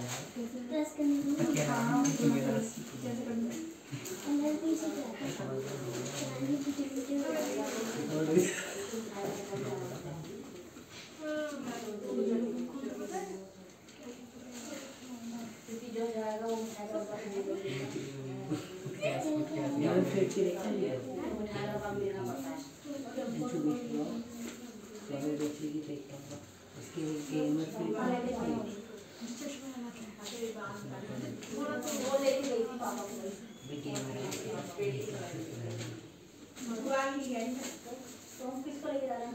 Speaker 2: डब्बा लेना तो हम किसको लेके जा रहे हैं।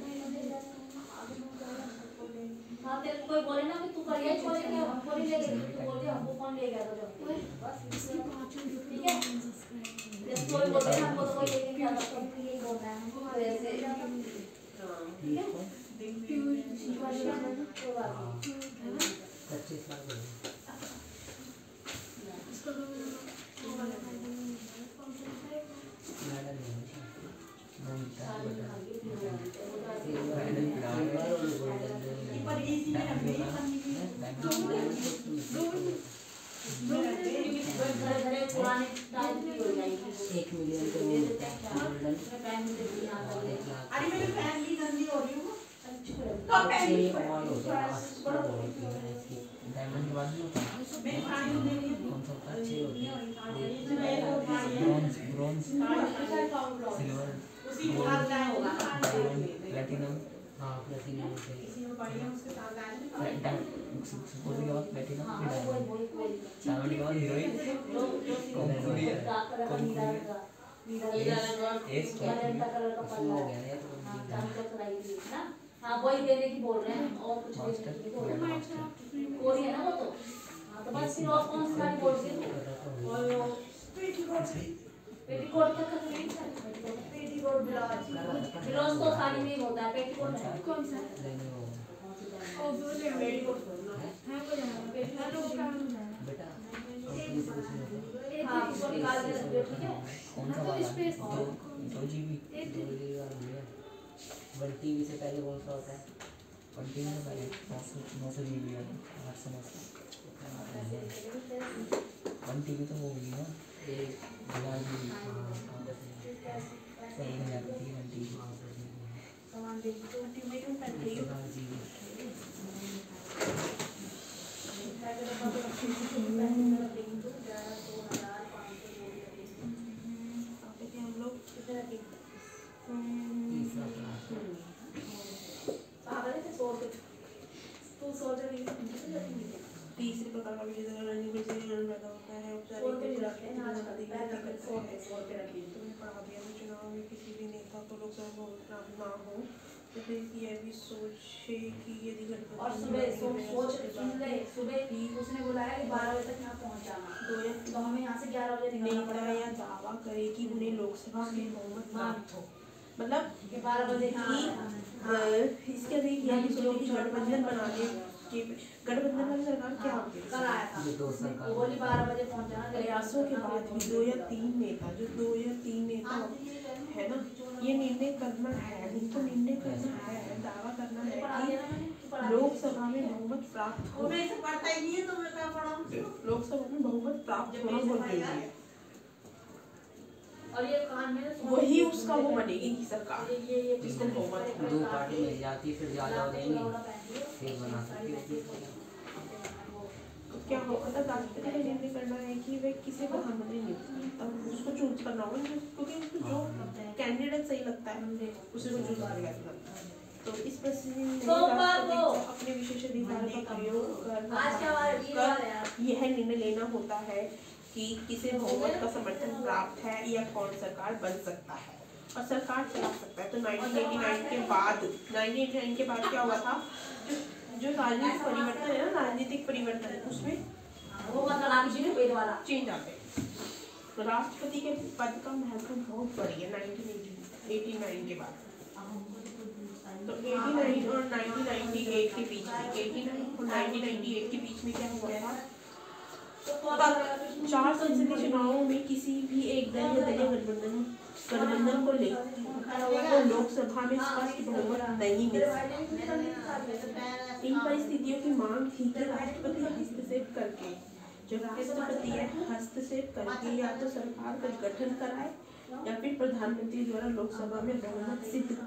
Speaker 2: हाँ तेरे कोई बोले ना कि तू करिए छोड़ के हमको नहीं लेके तू बोलती हमको कौन ले गया था जब बस ठीक है जब कोई बोले ना हमको तो कोई लेके नहीं आता तो यही बोल रहा है हमको वैसे ठीक है
Speaker 3: पच्चीस लाख बोले मैडम नहीं मैं मिलता है
Speaker 2: पुराने टाइम की हो जाएगी
Speaker 3: एक मिलियन का है
Speaker 2: है
Speaker 7: अरे मेरी फैमिली गंदी हो रही हूँ
Speaker 3: छः अवार्ड होता है है इसकी डायमंड के बाद नहीं होता
Speaker 7: मेरी खाने
Speaker 3: कौन सा होता है ब्रॉन्ज ब्रॉन्ज सिल्वर
Speaker 7: उसी के साथ जाए होगा
Speaker 3: प्लेटिनम हाँ प्लेटिनम
Speaker 7: किसी में पड़ी उसके साथ जाए
Speaker 3: सुपोज के बाद प्लेटिनम फिर डायमंड डायमंड के बाद हीरोइन
Speaker 2: जो जो
Speaker 3: कॉम्फोरिया
Speaker 2: डार्क कलर का नीला रंग का नीला रंग का
Speaker 3: एस हो गया या तो
Speaker 2: हाँ वही देने की बोल रहे हैं और कुछ देने की बोल रहे हैं कोरी है ना वो तो हाँ तो बस फिर और कौन सी साड़ी बोल के और वो पेटीकोट का colour petticoat
Speaker 7: petticoat blouse
Speaker 2: blouse तो साड़ी में होता है पेटीकोट
Speaker 6: कौन सा? ओ वो ले
Speaker 7: पेटीकोट
Speaker 6: हाँ वो ले हेलो क्या
Speaker 3: बेटा
Speaker 2: हाँ। उसको निकाल के ठीक है?
Speaker 3: कौन सा वाला? दो दो जीबी दो जीबी वाला वन टीवी से पहले कौन सा होता है? वन टीवी से पहले नौ सौ जीबी वाला आठ सौ नौ सौ वन टीवी तो वो होगी ना। एक हज़ार जीबी तो एक हज़ार की वन टीवी
Speaker 2: सामान देख
Speaker 3: हज़ार जीबी तीसरा क्लास
Speaker 1: तीसरे प्रकार का विजय रणनीति विजय पैदा होता है औपचारिक तुमने पढ़ा दिया तो चुनाव में किसी भी नेता को उपनाम ना हो। तो फिर यह भी सोचे कि यदि
Speaker 2: और सुबह सो- सोच ले सुबह उसने बुलाया कि बारह बजे तक यहाँ पहुँच जाना
Speaker 1: दो या
Speaker 2: तो हमें यहाँ से ग्यारह बजे निकलना
Speaker 1: या दावा करे कि उन्हें लोकसभा में बहुमत प्राप्त हो मतलब
Speaker 2: बारह बजे
Speaker 1: कि
Speaker 2: है।
Speaker 1: इसके लिए यह भी सोचे कि गठबंधन बनाने के गठबंधन वाली सरकार क्या होगी?
Speaker 2: कल आया था।
Speaker 3: दो सरकार
Speaker 2: बोली बारह बजे पहुँच
Speaker 1: प्रयासों के बाद भी दो या तीन नेता जो दो या तीन नेता है ना? ये निर्णय करना है उनको निर्णय करना है। दावा करना है
Speaker 2: तू
Speaker 1: कि लोकसभा में बहुमत प्राप्त हो।
Speaker 7: ही है तो
Speaker 1: लोकसभा में बहुमत प्राप्त होना बहुत ज़रूरी है।
Speaker 2: ये
Speaker 1: वही उसका वो बनेगी सरकार
Speaker 2: ये ये ये
Speaker 1: जिसको बहुमत
Speaker 3: दो पार्टी मिल जाती फिर ज़्यादा हो जाएँगी। फिर बना सकती है।
Speaker 1: तो क्या हो मतलब राष्ट्रपति का निर्णय करना है कि वह किसे प्रधानमंत्री नियुक्त करता है। उसको चूज़ करना होगा क्योंकि उसको जो कैंडिडेट सही लगता है उसी को चूज़ करेगा तो इस
Speaker 2: सोमवार को।
Speaker 1: को। अपने विशेषाधिकार का प्रयोग कर
Speaker 2: आज क्या वार वीरवार है
Speaker 1: यह निर्णय लेना होता है। कि किसे बहुमत का समर्थन प्राप्त है या कौन सरकार बन सकता है? और सरकार चला सकता है। तो 1989 के बाद 1989 के बाद क्या हुआ था? जो जो राजनीतिक परिवर्तन है ना राजनीतिक परिवर्तन उसमें
Speaker 2: वो
Speaker 1: चेंज आ गए राष्ट्रपति के पद का महत्व बहुत बड़ी बढ़ गया 1989 के बाद। तो 89 और 1998 के बीच में 89 और 1998 के बीच में क्या हुआ था?
Speaker 2: तो
Speaker 1: चार संसदीय चुनावों में किसी भी एक दल या दलीय गठबंधन गठबंधन को लेकर को लोकसभा में स्पष्ट बहुमत नहीं मिल इन परिस्थितियों की मांग थी कि राष्ट्रपति हस्तक्षेप करके जो राष्ट्रपति हस्तक्षेप करके या तो सरकार का गठन कराए या फिर प्रधानमंत्री द्वारा लोकसभा में बहुमत सिद्ध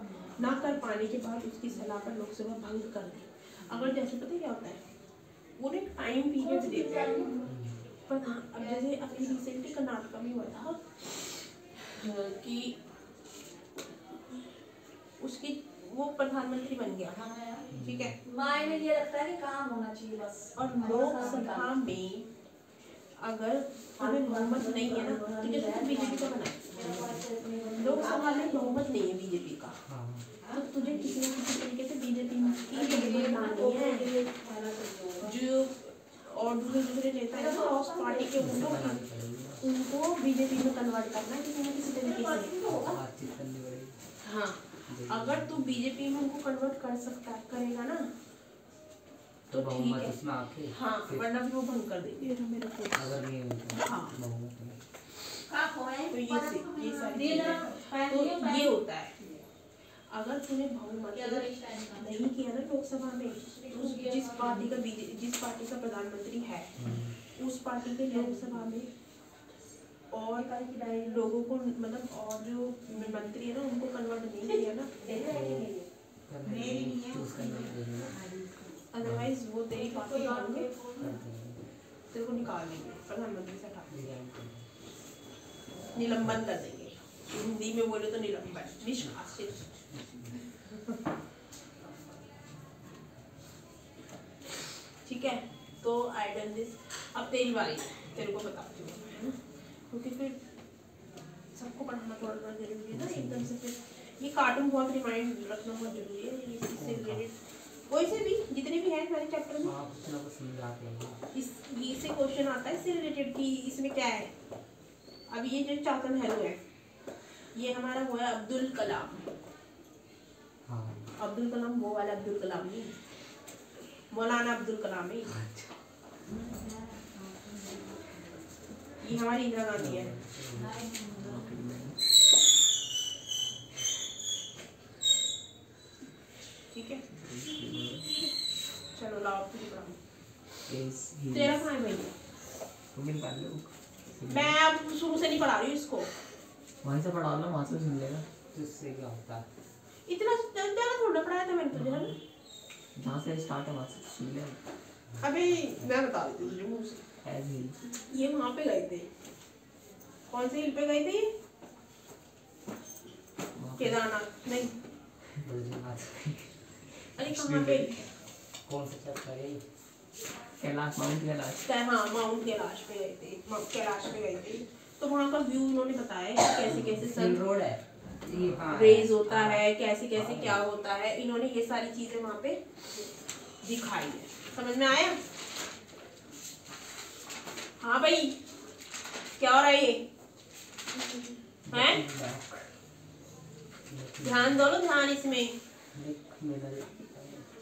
Speaker 1: न कर पाने के बाद उसकी सलाह पर लोकसभा भंग कर दे। अगर जैसे पता क्या होता है? वो टाइम पीरियड देते हैं। प्रधान अब जैसे अभी रिसेंटली कर्नाटक में हुआ था कि उसकी वो प्रधानमंत्री बन गया। ठीक है?
Speaker 6: मायने ये लगता है कि काम होना चाहिए बस।
Speaker 1: और लोकसभा में अगर हमें बहुमत नहीं है ना तो जैसे तुम बीजेपी का बना। लोकसभा में बहुमत नहीं है बीजेपी का।
Speaker 3: हाँ
Speaker 1: तो तुझे किसी न किसी तरीके से बीजेपी की है। जो और दूसरे दूसरे नेता हैं ना उस पार्टी के उनको उनको बीजेपी में कन्वर्ट करना किसी न किसी तरीके से हाँ अगर तू बीजेपी में उनको कन्वर्ट कर सकता करेगा ना?
Speaker 3: तो
Speaker 1: तो ठीक है। हाँ वरना फिर वो भंग कर देंगे। ये मेरा
Speaker 3: अगर नहीं
Speaker 1: हाँ। तो ये से ये सारी तो ये होता है। अगर तूने बहुमत नहीं किया ना लोकसभा में तो उस जिस पार्टी का जिस पार्टी का प्रधानमंत्री है उस पार्टी के लोकसभा में और लोगों को मतलब और जो मंत्री है ना उनको कन्वर्ट नहीं किया ना अदरवाइज़ वो तेरी पार्टी होंगे। तेरे को निकाल देंगे प्रधानमंत्री से हटा देंगे। निलंबन कर देंगे। हिंदी में बोले तो निलंबन निष्कासित। ठीक है तो आई डन दिस अब तेरी बारी तेरे को बताती हूँ है ना? क्योंकि फिर सबको पढ़ाना थोड़ा ज़रूरी है ना एकदम से फिर। ये कार्टून बहुत रिमाइंड रखना बहुत ज़रूरी है ये इससे रिलेटेड कोई से भी जितने भी हैं सारे चैप्टर में इस ये से क्वेश्चन आता है इससे रिलेटेड कि इसमें क्या है। अब ये जो चातन हेलो है। ये हमारा वो है अब्दुल कलाम। अब्दुल कलाम वो वाला अब्दुल कलाम नहीं मौलाना अब्दुल कलाम है। ये। ये हमारी इंदिरा गांधी है। ठीक है? चलो लाओ तेरा कहाँ है भैया
Speaker 3: तुम भी निकाल लो
Speaker 1: मैं अब शुरू से नहीं पढ़ा रही हूँ इसको।
Speaker 3: वहीं से पढ़ा लो वहाँ से सुन लेगा। तो इससे क्या होता है।
Speaker 1: इतना ज़्यादा थोड़ा पढ़ाया था मैंने तुझे है ना?
Speaker 3: जहाँ से स्टार्ट है वहाँ से सुन ले
Speaker 1: अबे मैं बता देती हूँ तुझे मुँह से।
Speaker 3: एज ही
Speaker 1: ये वहाँ पे गए थे। कौन से हिल पे गए थे? केदारनाथ। नहीं। अरे कहाँ पे?
Speaker 3: कौन सा चैप्टर है कैलाश माउंट कैलाश।
Speaker 1: कै- हाँ माउंट कैलाश पे गए थे। माउंट कैलाश पे गए थे। तो वहाँ का व्यू उन्होंने बताया कैसे कैसे सन
Speaker 3: रोड हाँ।
Speaker 1: रेज होता
Speaker 3: हाँ।
Speaker 1: है कैसे कैसे क्या होता है इन्होंने ये सारी चीज़ें वहाँ पे दिखाई है। समझ में आया? हाँ भाई क्या हो रहा है ये? हैं? ध्यान दो लो ध्यान इसमें।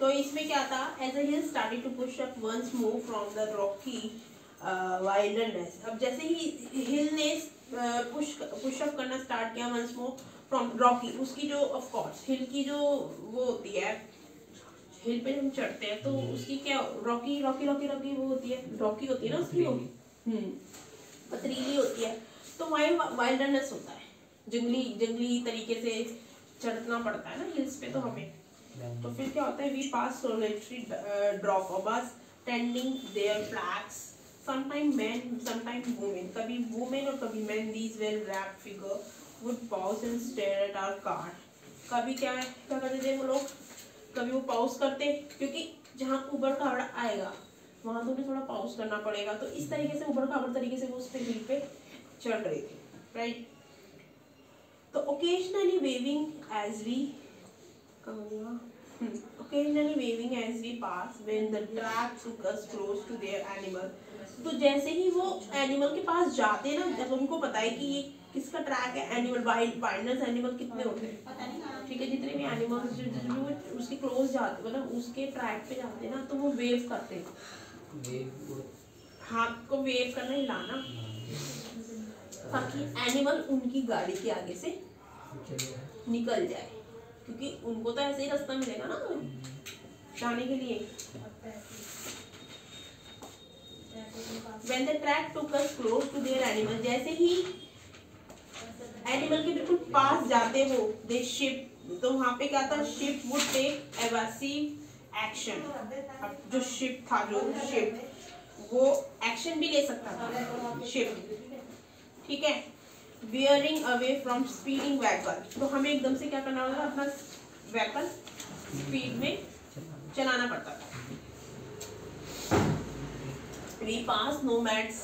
Speaker 1: तो इसमें क्या था as a hill started to push up once more from the rocky wildness अब जैसे ही हिल ने पुश पुश अप करना स्टार्ट किया वंस मोर फ्रॉम रॉकी उसकी जो ऑफ़ कोर्स हिल की जो वो होती है हिल पे हम चढ़ते हैं तो उसकी क्या रॉकी रॉकी रॉकी रॉकी वो होती है रॉकी होती है ना उसकी वो? हम्म पथरीली होती है। तो वहाँ वाइल्डनेस होता है। जंगली जंगली तरीके से चढ़ना पड़ता है ना हिल्स पे तो हमें। तो फिर क्या होता है we pass solitary drop Abbas tending their flags sometime men sometime women कभी women और कभी men these well wrapped figure. Would pause and stare at our car कभी क्या क्या करते थे वो लोग? कभी वो पॉज करते? क्योंकि जहाँ उबड़ खाबड़ आएगा, वहाँ तो उन्हें थोड़ा पॉज करना पड़ेगा। तो इस तरीके से उबड़ खाबड़ तरीके से वो उस हिल पे चढ़ रहे थे राइट तो occasionally waving as we occasionally waving as we pass when the track took us close to their animal. तो जैसे ही वो एनिमल के पास जाते हैं ना जब उनको पता है कि ये किसका ट्रैक है? एनिमल वाइल्ड वाइल्डनेस एनिमल कितने होते हैं? ठीक है जितने भी एनिमल्स जो जो वो उसके क्लोज जाते मतलब उसके ट्रैक पे जाते हैं ना तो वो वेव करते हैं। हाथ को वेव करना हिलाना ताकि एनिमल उनकी गाड़ी के आगे से निकल जाए। क्योंकि उनको तो ऐसे ही रास्ता मिलेगा ना। जाने के लिए। When the track took us close to their animal जैसे ही एनिमल के बिल्कुल पास जाते हो दे शिप तो वहाँ पे क्या था? Ship would take evasive action जो शिप था, जो शिप वो एक्शन भी ले सकता था। शिप ठीक है? Bearing away from speeding vehicle तो हमें एकदम से क्या करना होगा? अपना व्हीकल स्पीड में चलाना पड़ता था। वी पास नो मैट्स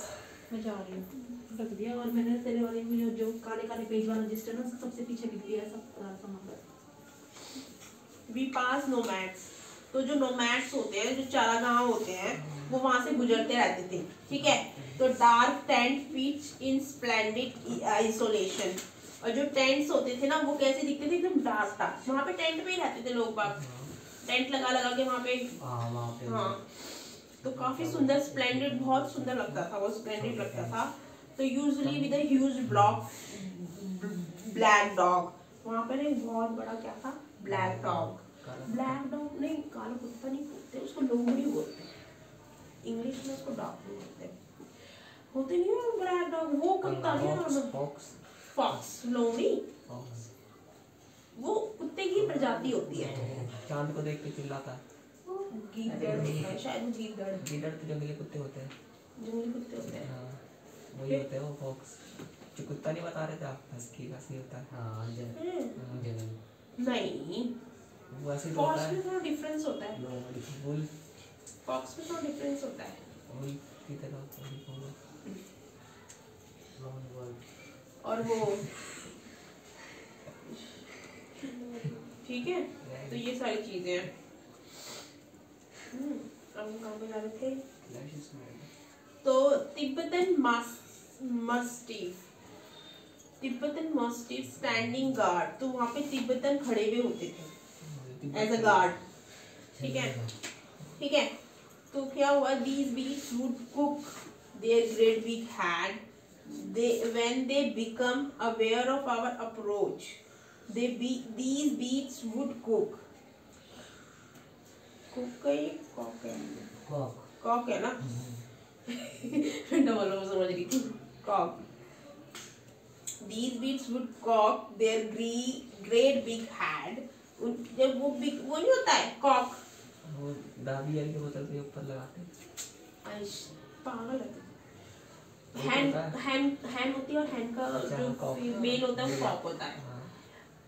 Speaker 2: मैं जा रही हूँ। रख दिया और मैंने तेरे वाले में जो जो काले काले पेज वाला रजिस्टर ना सबसे पीछे लिख दिया सब सामान।
Speaker 1: वी पास नोमैड्स तो जो नोमैड्स होते हैं जो चारागाह होते हैं वो वहाँ से गुजरते रहते थे ठीक है? तो dark tent pitch in splendid isolation और जो टेंट्स होते थे ना वो कैसे दिखते थे? एकदम डार्क डार्क वहाँ पे टेंट में ही रहते थे लोग बाग। टेंट लगा लगा के वहाँ पे
Speaker 3: हाँ वहाँ पे
Speaker 1: हाँ। तो काफ़ी सुंदर स्प्लेंडेड बहुत सुंदर लगता था वो स्प्लेंडेड लगता था। तो usually with huge block black dog वहाँ पर एक बहुत बड़ा क्या था? ब्लैक डॉग ब्लैक डॉग नहीं काला कुत्ता नहीं बोलते उसको लोमड़ी बोलते हैं। इंग्लिश में उसको डॉग नहीं बोलते होते नहीं है ब्लैक डॉग वो कुत्ता नहीं
Speaker 3: फॉक्स
Speaker 1: फॉक्स लोमड़ी। वो कुत्ते की प्रजाति होती है।
Speaker 3: चाँद को देख के चिल्लाता है।
Speaker 1: गीदड़ है शायद वो गीदड़
Speaker 3: तो जंगली कुत्ते होते हैं।
Speaker 1: जंगली कुत्ते होते हैं।
Speaker 3: हाँ। वही होते हैं वो फॉक्स जो कुत्ता नहीं बता रहे थे आप हस्की हस्की होता है।
Speaker 4: हाँ जन
Speaker 1: हैं?
Speaker 4: जन
Speaker 1: नहीं।
Speaker 3: वो ऐसे ही होता
Speaker 1: फॉक्स में थोड़ा डिफरेंस होता है।
Speaker 3: वुल
Speaker 1: फॉक्स में थोड़ा डिफरेंस होता है।
Speaker 3: वुल की तरह वही होगा
Speaker 4: लॉन्ग वर्ड
Speaker 1: और वो ठीक है? तो ये सारी चीज़ें हैं। हम्म, अब हम कहाँ पे जा रहे थे। तो Tibetan mastiff Tibetan mastiff standing guard तो वहाँ पे तिब्बतन खड़े हुए होते थे एज अ गार्ड ठीक है? ठीक है? तो क्या हुआ? These beats would cook their great big head they when they become aware of our approach they be these beats would cook cook है कॉक है।
Speaker 4: कॉक
Speaker 1: कॉक है ना? डबल समझ रही थी। Cock these beats would cock their gre- great big head जब वो big वो नहीं होता है कॉक
Speaker 3: वो दादी वाली बोतल के ऊपर लगाते हैं।
Speaker 1: आइश, पागल है हैंड
Speaker 3: है।
Speaker 1: हैंड हैंड होती है और हैंड का
Speaker 3: अच्छा,
Speaker 1: जो
Speaker 3: cock।
Speaker 1: मेन होता है वो कॉक होता है।
Speaker 3: हाँ।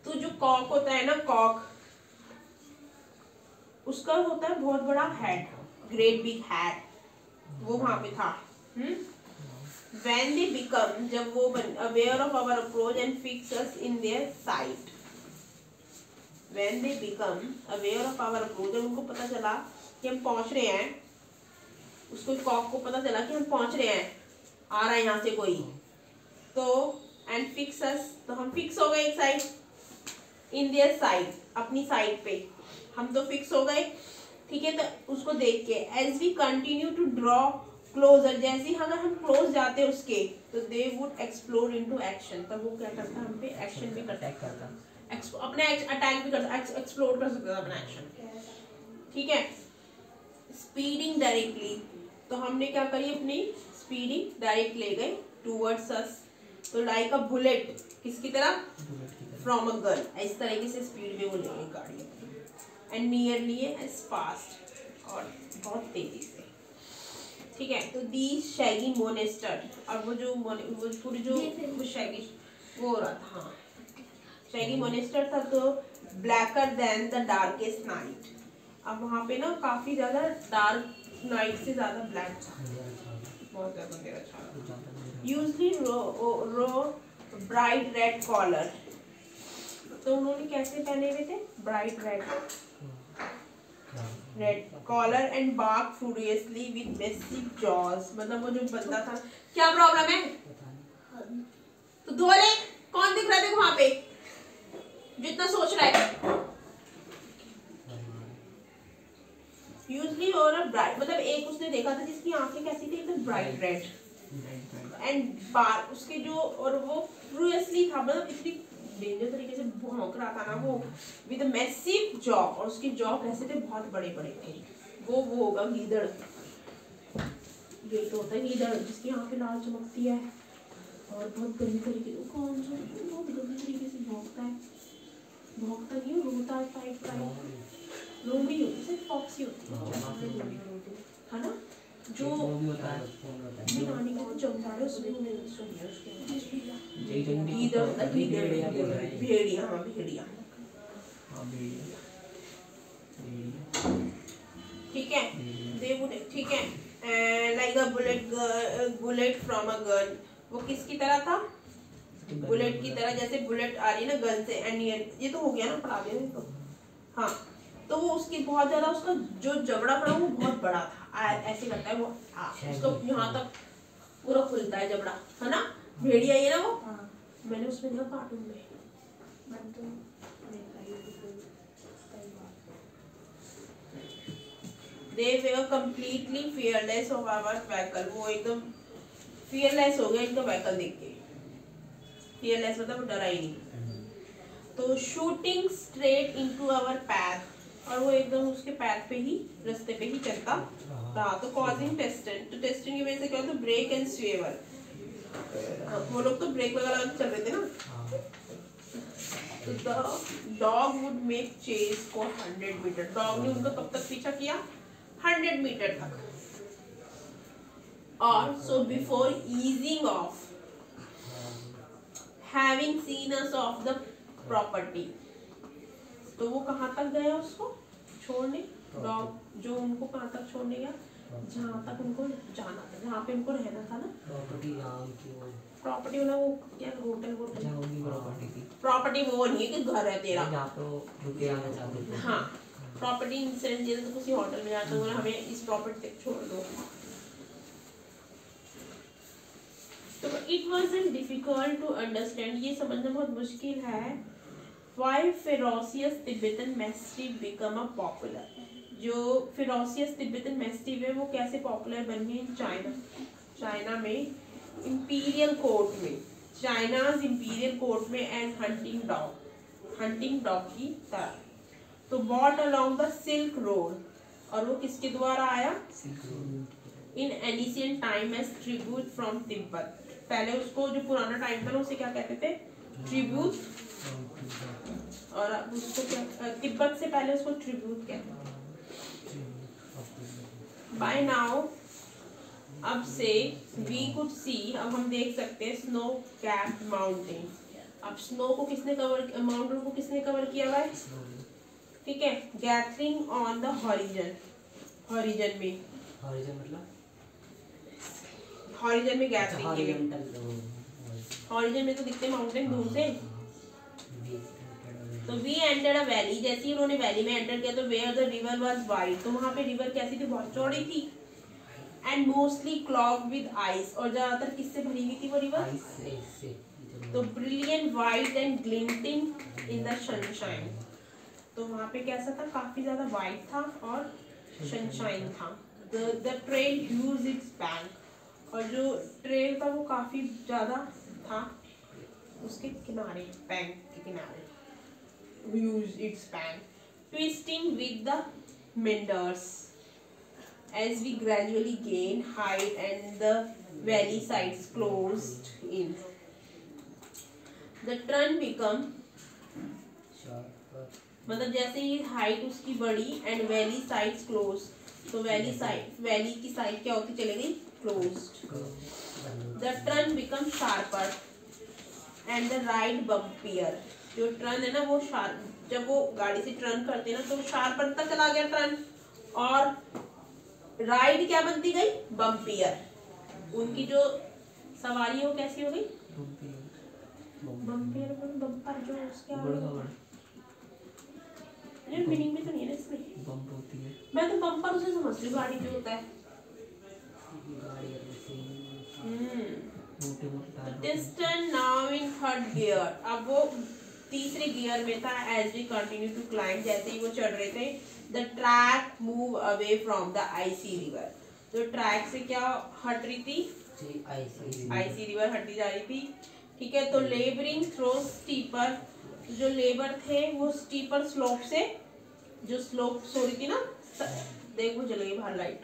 Speaker 1: तो जो कॉक होता है ना कॉक उसका होता है बहुत बड़ा हेड ग्रेट बिग हेड वो वहाँ पे था। हम्म? When they become, जब वो aware of our approach and fix us in their sight. When they become aware of our approach, जब उनको पता चला कि हम पहुँच रहे हैं, उसको कॉक को पता चला कि हम पहुँच रहे हैं, आ रहा है यहाँ से कोई। तो एंड फिक्स अस तो हम फिक्स हो गए एक साइड इन देयर साइड अपनी साइड पे। हम तो फिक्स हो गए, ठीक है तो उसको देख के as we continue to draw closer जैसे ही अगर हम क्लोज जाते हैं उसके तो they would explore into action तब वो क्या करता है हम पे एक्शन भी
Speaker 3: अटैक करता
Speaker 1: अपने अटैक भी कर एक्सप्लोर कर सकता अपना एक्शन ठीक है? स्पीडिंग डायरेक्टली तो हमने क्या करी अपनी? स्पीडिंग डायरेक्ट ले गए टूवर्ड्स अस तो लाइक अ बुलेट किसकी तरह? फ्रॉम अ गर्ल इस तरीके से स्पीड में वो ले गई गाड़ी एंड नियरली एज फास्ट और बहुत तेज़ी से। ठीक है? तो दी शैगी मोनेस्टर। और वो जो वो पूरी जो वो शैगी वो हो रहा था हाँ। शैगी मोनेस्टर था तो blacker than the darkest night अब वहाँ पे ना काफ़ी ज़्यादा डार्क नाइट से ज़्यादा ब्लैक था। बहुत ज़्यादा था। Usually रो रो ब्राइट रेड कॉलर तो उन्होंने कैसे पहने हुए थे? Bright red red collar and bark furiously with massive jaws मतलब वो जो बंदा था क्या प्रॉब्लम है? तो धो ले कौन दिख रहा है देखो वहाँ पे? जितना सोच रहा है। यूजली और ब्राइट मतलब एक उसने देखा था जिसकी आँखें कैसी थी एकदम ब्राइट रेड एंड बार उसके जो और वो फ्रूसली था मतलब इतनी डेंजर तरीके से भौंक रहा था ना वो विद मैसिव जॉ और उसके जॉ कैसे थे बहुत बड़े बड़े थे। वो वो होगा गीदड़। ये तो होता है गीदड़ जिसकी यहाँ पे लाल चमकती है। और बहुत गंदी तरीके से कौन सा बहुत गंदी तरीके से भौंकता है। भौंकता नहीं है रोता है। टाइप का रोगी होती है फॉक्सी होती है। है ना जो
Speaker 3: है
Speaker 1: है। है
Speaker 3: भेड़िया हैं
Speaker 1: भेड़िया। हाँ
Speaker 3: हाँ
Speaker 1: ठीक है? ठीक है? Like a bullet bullet from a gun वो किसकी तरह था? बुलेट की तरह। जैसे बुलेट आ रही है ना गन से एंड ये तो हो गया ना पढ़ा दिया तो। हाँ तो वो उसकी बहुत ज़्यादा उसका जो जबड़ा पड़ा वो बहुत बड़ा था। ऐसे लगता है वो। आ, उसको यहाँ तक पूरा खुलता है जबड़ा है ना? भेड़िया ये ना वो?
Speaker 6: हाँ।
Speaker 1: मैंने उसमें देखा कार्टून में।
Speaker 6: मैं तो ही
Speaker 1: they were completely fearless of our vehicle वो एकदम फियरलेस हो गया इनका व्हीकल देख के। फियरलेस मतलब डरा ही नहीं। तो shooting straight into our path और वो एकदम उसके पैर पे ही रस्ते पे ही चलता। रहा तो कॉजिंग टेस्टेंट तो टेस्टिंग की वजह से क्या होता है ब्रेक एंड स्वेवर वो लोग तो ब्रेक वगैरह लगा चल रहे थे ना?
Speaker 3: हाँ।
Speaker 1: तो the dog would make chase for hundred metre dog ने उनका कब तक पीछा किया? हंड्रेड मीटर तक। और so before easing off having seen us off the property तो वो कहाँ तक गया उसको? छोड़ने? डॉग जो उनको कहाँ तक छोड़ने गया? जहाँ तक उनको जाना था जहाँ पे उनको रहना था ना।
Speaker 3: प्रॉपर्टी यहाँ की वो।
Speaker 1: प्रॉपर्टी वाला वो क्या होटल होटल
Speaker 3: प्रॉपर्टी थी।
Speaker 1: प्रॉपर्टी वो नहीं है कि घर है तेरा।
Speaker 3: जहाँ पे रुके आना चाहते थे।
Speaker 1: हाँ प्रॉपर्टी इंसिडेंट जैसे तो किसी होटल में जाते हो हमें इस प्रॉपर्टी तक छोड़ दो। तो it was difficult to understand ये समझना बहुत मुश्किल है। Why ferocious Tibetan mastiff become a popular जो फेरोसियस तिब्बतन मैस्टिफ है वो कैसे पॉपुलर बन गए इन चाइना चाइना में इंपीरियल कोर्ट में। चाइनाज इंपीरियल कोर्ट में as hunting dog hunting dog की तरह। तो bought along the silk road और वो किसके द्वारा आया? In ancient time as tribute from Tibet पहले उसको जो पुराना टाइम था ना उसे क्या कहते थे? ट्रिब्यूट और उसको क्या तिब्बत से पहले उसको ट्रिब्यूट कहते बाय नाउ अब से वी कुड सी अब हम देख सकते हैं स्नो कैप माउंटेन अब स्नो को किसने कवर माउंटेन को किसने कवर किया हुआ है ठीक है gathering on the horizon horizon में।
Speaker 3: हॉरिजन मतलब?
Speaker 1: हॉरिजन में
Speaker 3: अच्छा
Speaker 1: गैथरिंग
Speaker 3: हॉरिजॉन्टल
Speaker 1: हॉरिजन में तो दिखते माउंटेन दूर से। तो वी एंटर अ वैली जैसे ही उन्होंने वैली में एंटर किया तो where the river was wide तो वहाँ पे रिवर कैसी थी? बहुत चौड़ी थी. And mostly clog with ice और ज़्यादातर किससे भरी हुई थी वो रिवर
Speaker 3: आइस से से
Speaker 1: तो brilliant white and glinting in the sunshine तो वहाँ पे कैसा था? काफ़ी ज़्यादा वाइट था और सनशाइन था. The the trail use its bank और जो ट्रेल था वो काफ़ी ज़्यादा था उसके किनारे बैंक के किनारे. Use its bank twisting with the meanders as we gradually gain height and the valley sides closed in, the trunk become मतलब जैसे ही हाइट उसकी बढ़ी एंड वैली साइड्स क्लोज तो वैली साइड वैली की साइड क्या होती चली गई closed the turn become sharper and the ride bumpier जो टर्न है ना वो शार्प जब वो गाड़ी से टर्न करते हैं ना तो शार्पर तक चला गया टर्न। और राइड क्या बनती गई? बम्पियर। उनकी जो सवारी है वो कैसी हो गई? बम्पियर। बम्पर जो उसके ये मीनिंग में तो नहीं है ना इसमें।
Speaker 3: बम्प होती है।
Speaker 1: मैं तो बम्पर उसे समझती हूँ गाड़ी जो होता है।
Speaker 3: गाड़ी
Speaker 1: distance now in third gear अब वो तीसरे गियर में था as we continue to climb जैसे ही वो चढ़ रहे थे the track move away from the icy river तो ट्रैक से क्या हट रही थी? आईसी रिवर हटती जा रही थी। ठीक है तो लेबरिंग थ्रो स्टीपर जो लेबर थे वो स्टीपर स्लोप से जो स्लोप सो रही थी ना देखो जल गई बाहर लाइट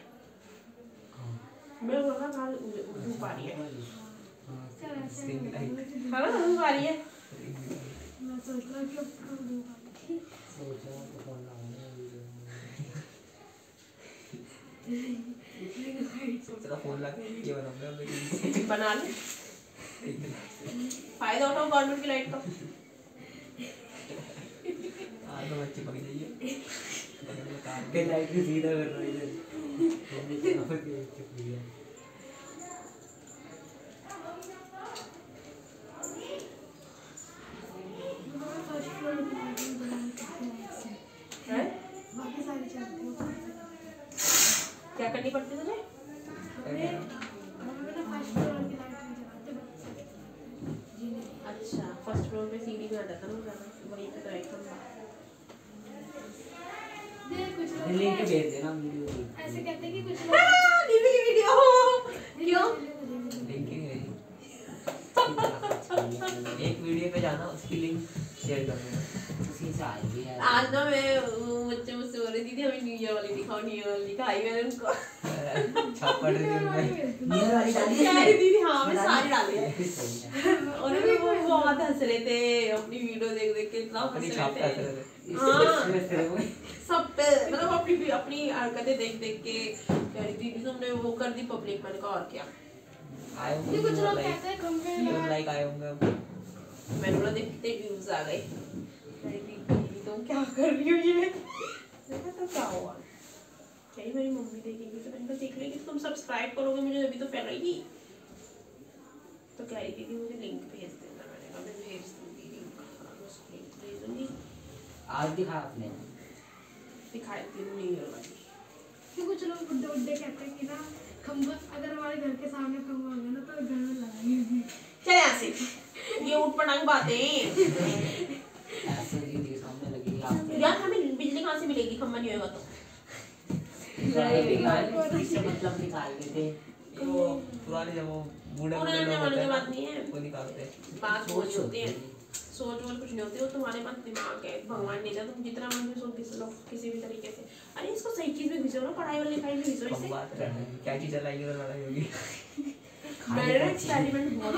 Speaker 1: मैं बोल बाहर धूप आ रही है।
Speaker 3: सिंग लाइट
Speaker 1: है धूप आ रही है।
Speaker 3: फ़ोन लगा ये बनाऊँगा
Speaker 1: बना ले। फ़ायदा उठाओ गवर्नमेंट की लाइट का
Speaker 3: आज तो बच्चे पक जाइए
Speaker 4: लाइट भी सीधा कर रहा है इधर।
Speaker 1: बहुत हंस रहे थे अपनी वीडियो देख देख के इतना हंस रहे थे हाँ। सब पे मतलब अपनी अपनी हरकतें देख देख के कह रही दीदी तुमने वो कर दी पब्लिक मैंने कहा और क्या।
Speaker 6: ये कुछ लोग कहते हैं खंबे
Speaker 3: लाइक आए होंगे।
Speaker 1: मैंने बोला देख कितने व्यूज़ आ गए। दीदी तुम क्या कर रही हो ये? कहा तो क्या हुआ? कही मेरी मम्मी देखेगी तो मैंने कहा देख लेगी तो तुम सब्सक्राइब करोगे मुझे अभी तो फैलेगी तो कह रही थी मुझे लिंक भेज देना मैंने कहा मैं भेज दूँगी लिंक उसको लिंक भेज दूँगी
Speaker 4: आज दिखा आपने
Speaker 1: दिखाई थी न्यू ईयर
Speaker 6: कि कुछ लोग बुड्ढे बुड्ढे कहते हैं कि ना खंबा अगर हमारे घर के सामने खंबा होगा ना तो घर में लगाएँगे
Speaker 1: चल यहाँ से। ये उठ पटांग बातें यार हमें बिजली कहाँ से मिलेगी? खम्मा नहीं होगा तो।
Speaker 4: मतलब निकाल
Speaker 3: वो पुराने जब वो बूढ़े बूढ़े लोग
Speaker 1: जमाने
Speaker 3: होते
Speaker 1: की
Speaker 3: हैं
Speaker 1: बात नहीं है।
Speaker 3: वो निकालते
Speaker 1: बात
Speaker 4: सोच
Speaker 1: होती है।
Speaker 4: है।
Speaker 1: सोच वोच कुछ नहीं होती वो तुम्हारे पास दिमाग है भगवान ने दिया तुम जितना मन सोच किसी लोग किसी भी तरीके से। अरे इसको सही चीज़ में घिसो ना पढ़ाई वाली लिखाई में घिसो
Speaker 3: हम
Speaker 1: इसे
Speaker 3: बात कर रहे हैं क्या चीज़ चलाएँगे तो लड़ाई होगी
Speaker 1: ना एक्सपेरिमेंट बहुत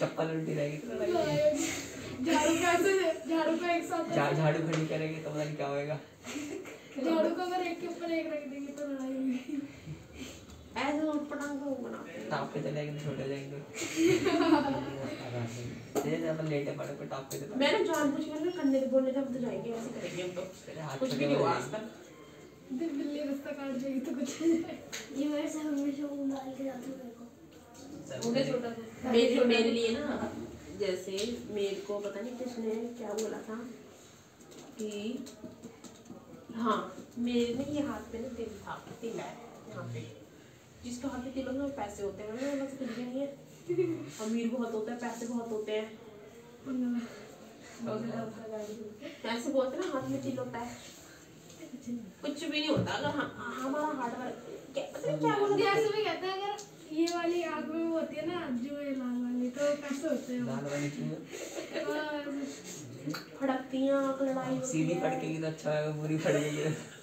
Speaker 3: चप्पल उल्टी रहेगी तो लड़ाई होगी
Speaker 6: झाड़ू का झाड़ू का एक साथ
Speaker 3: झाड़ू खड़ी करेंगे तो पता नहीं क्या होएगा।
Speaker 6: झाड़ू का अगर एक के ऊपर एक रख देंगे तो लड़ाई होगी।
Speaker 1: ऐसे उठ पटांग को बनाते हैं
Speaker 3: टाप पे चले जाएँगे तो छोटे हो जाएँगे। जैसे अपन लेटे पड़े पे टाप पे चले
Speaker 1: मैंने जानबूझ के ना कंधे पे बोलने जब तो जाएँगे ऐसे करेंगे हम तो। कुछ भी नहीं हुआ आज तक
Speaker 6: दिल बिल्ली रास्ता काट जाएगी तो कुछ
Speaker 8: ये मेरे से हमेशा वो डाल के जाते मेरे को।
Speaker 1: उन्हें छोटा मेरे मेरे लिए ना जैसे मेरे को पता नहीं किसने क्या बोला था कि हाँ मेरे ना ये हाथ पे ना तिल था तिल है यहाँ पे। जिसके हाथ में तिल होगा वो पैसे होते हैं। मैंने बोला तो कुछ भी नहीं है। अमीर बहुत होता है पैसे बहुत होते हैं। ऐसे बोलते हैं। ना हाथ में तिल होता है। कुछ भी नहीं होता अगर हमारा हार्ड वर्क क्या पता नहीं क्या बोलते
Speaker 6: ऐसे भी कहते हैं अगर ये वाली आग में वो होती है ना जो ये लाल वाली तो कैसे होते हैं।
Speaker 3: लाल वाली चीज़।
Speaker 6: वो?
Speaker 1: फड़कती हैं आँख लड़ाई
Speaker 3: सीधी
Speaker 1: है।
Speaker 3: फड़केगी तो अच्छा है बुरी फड़केगी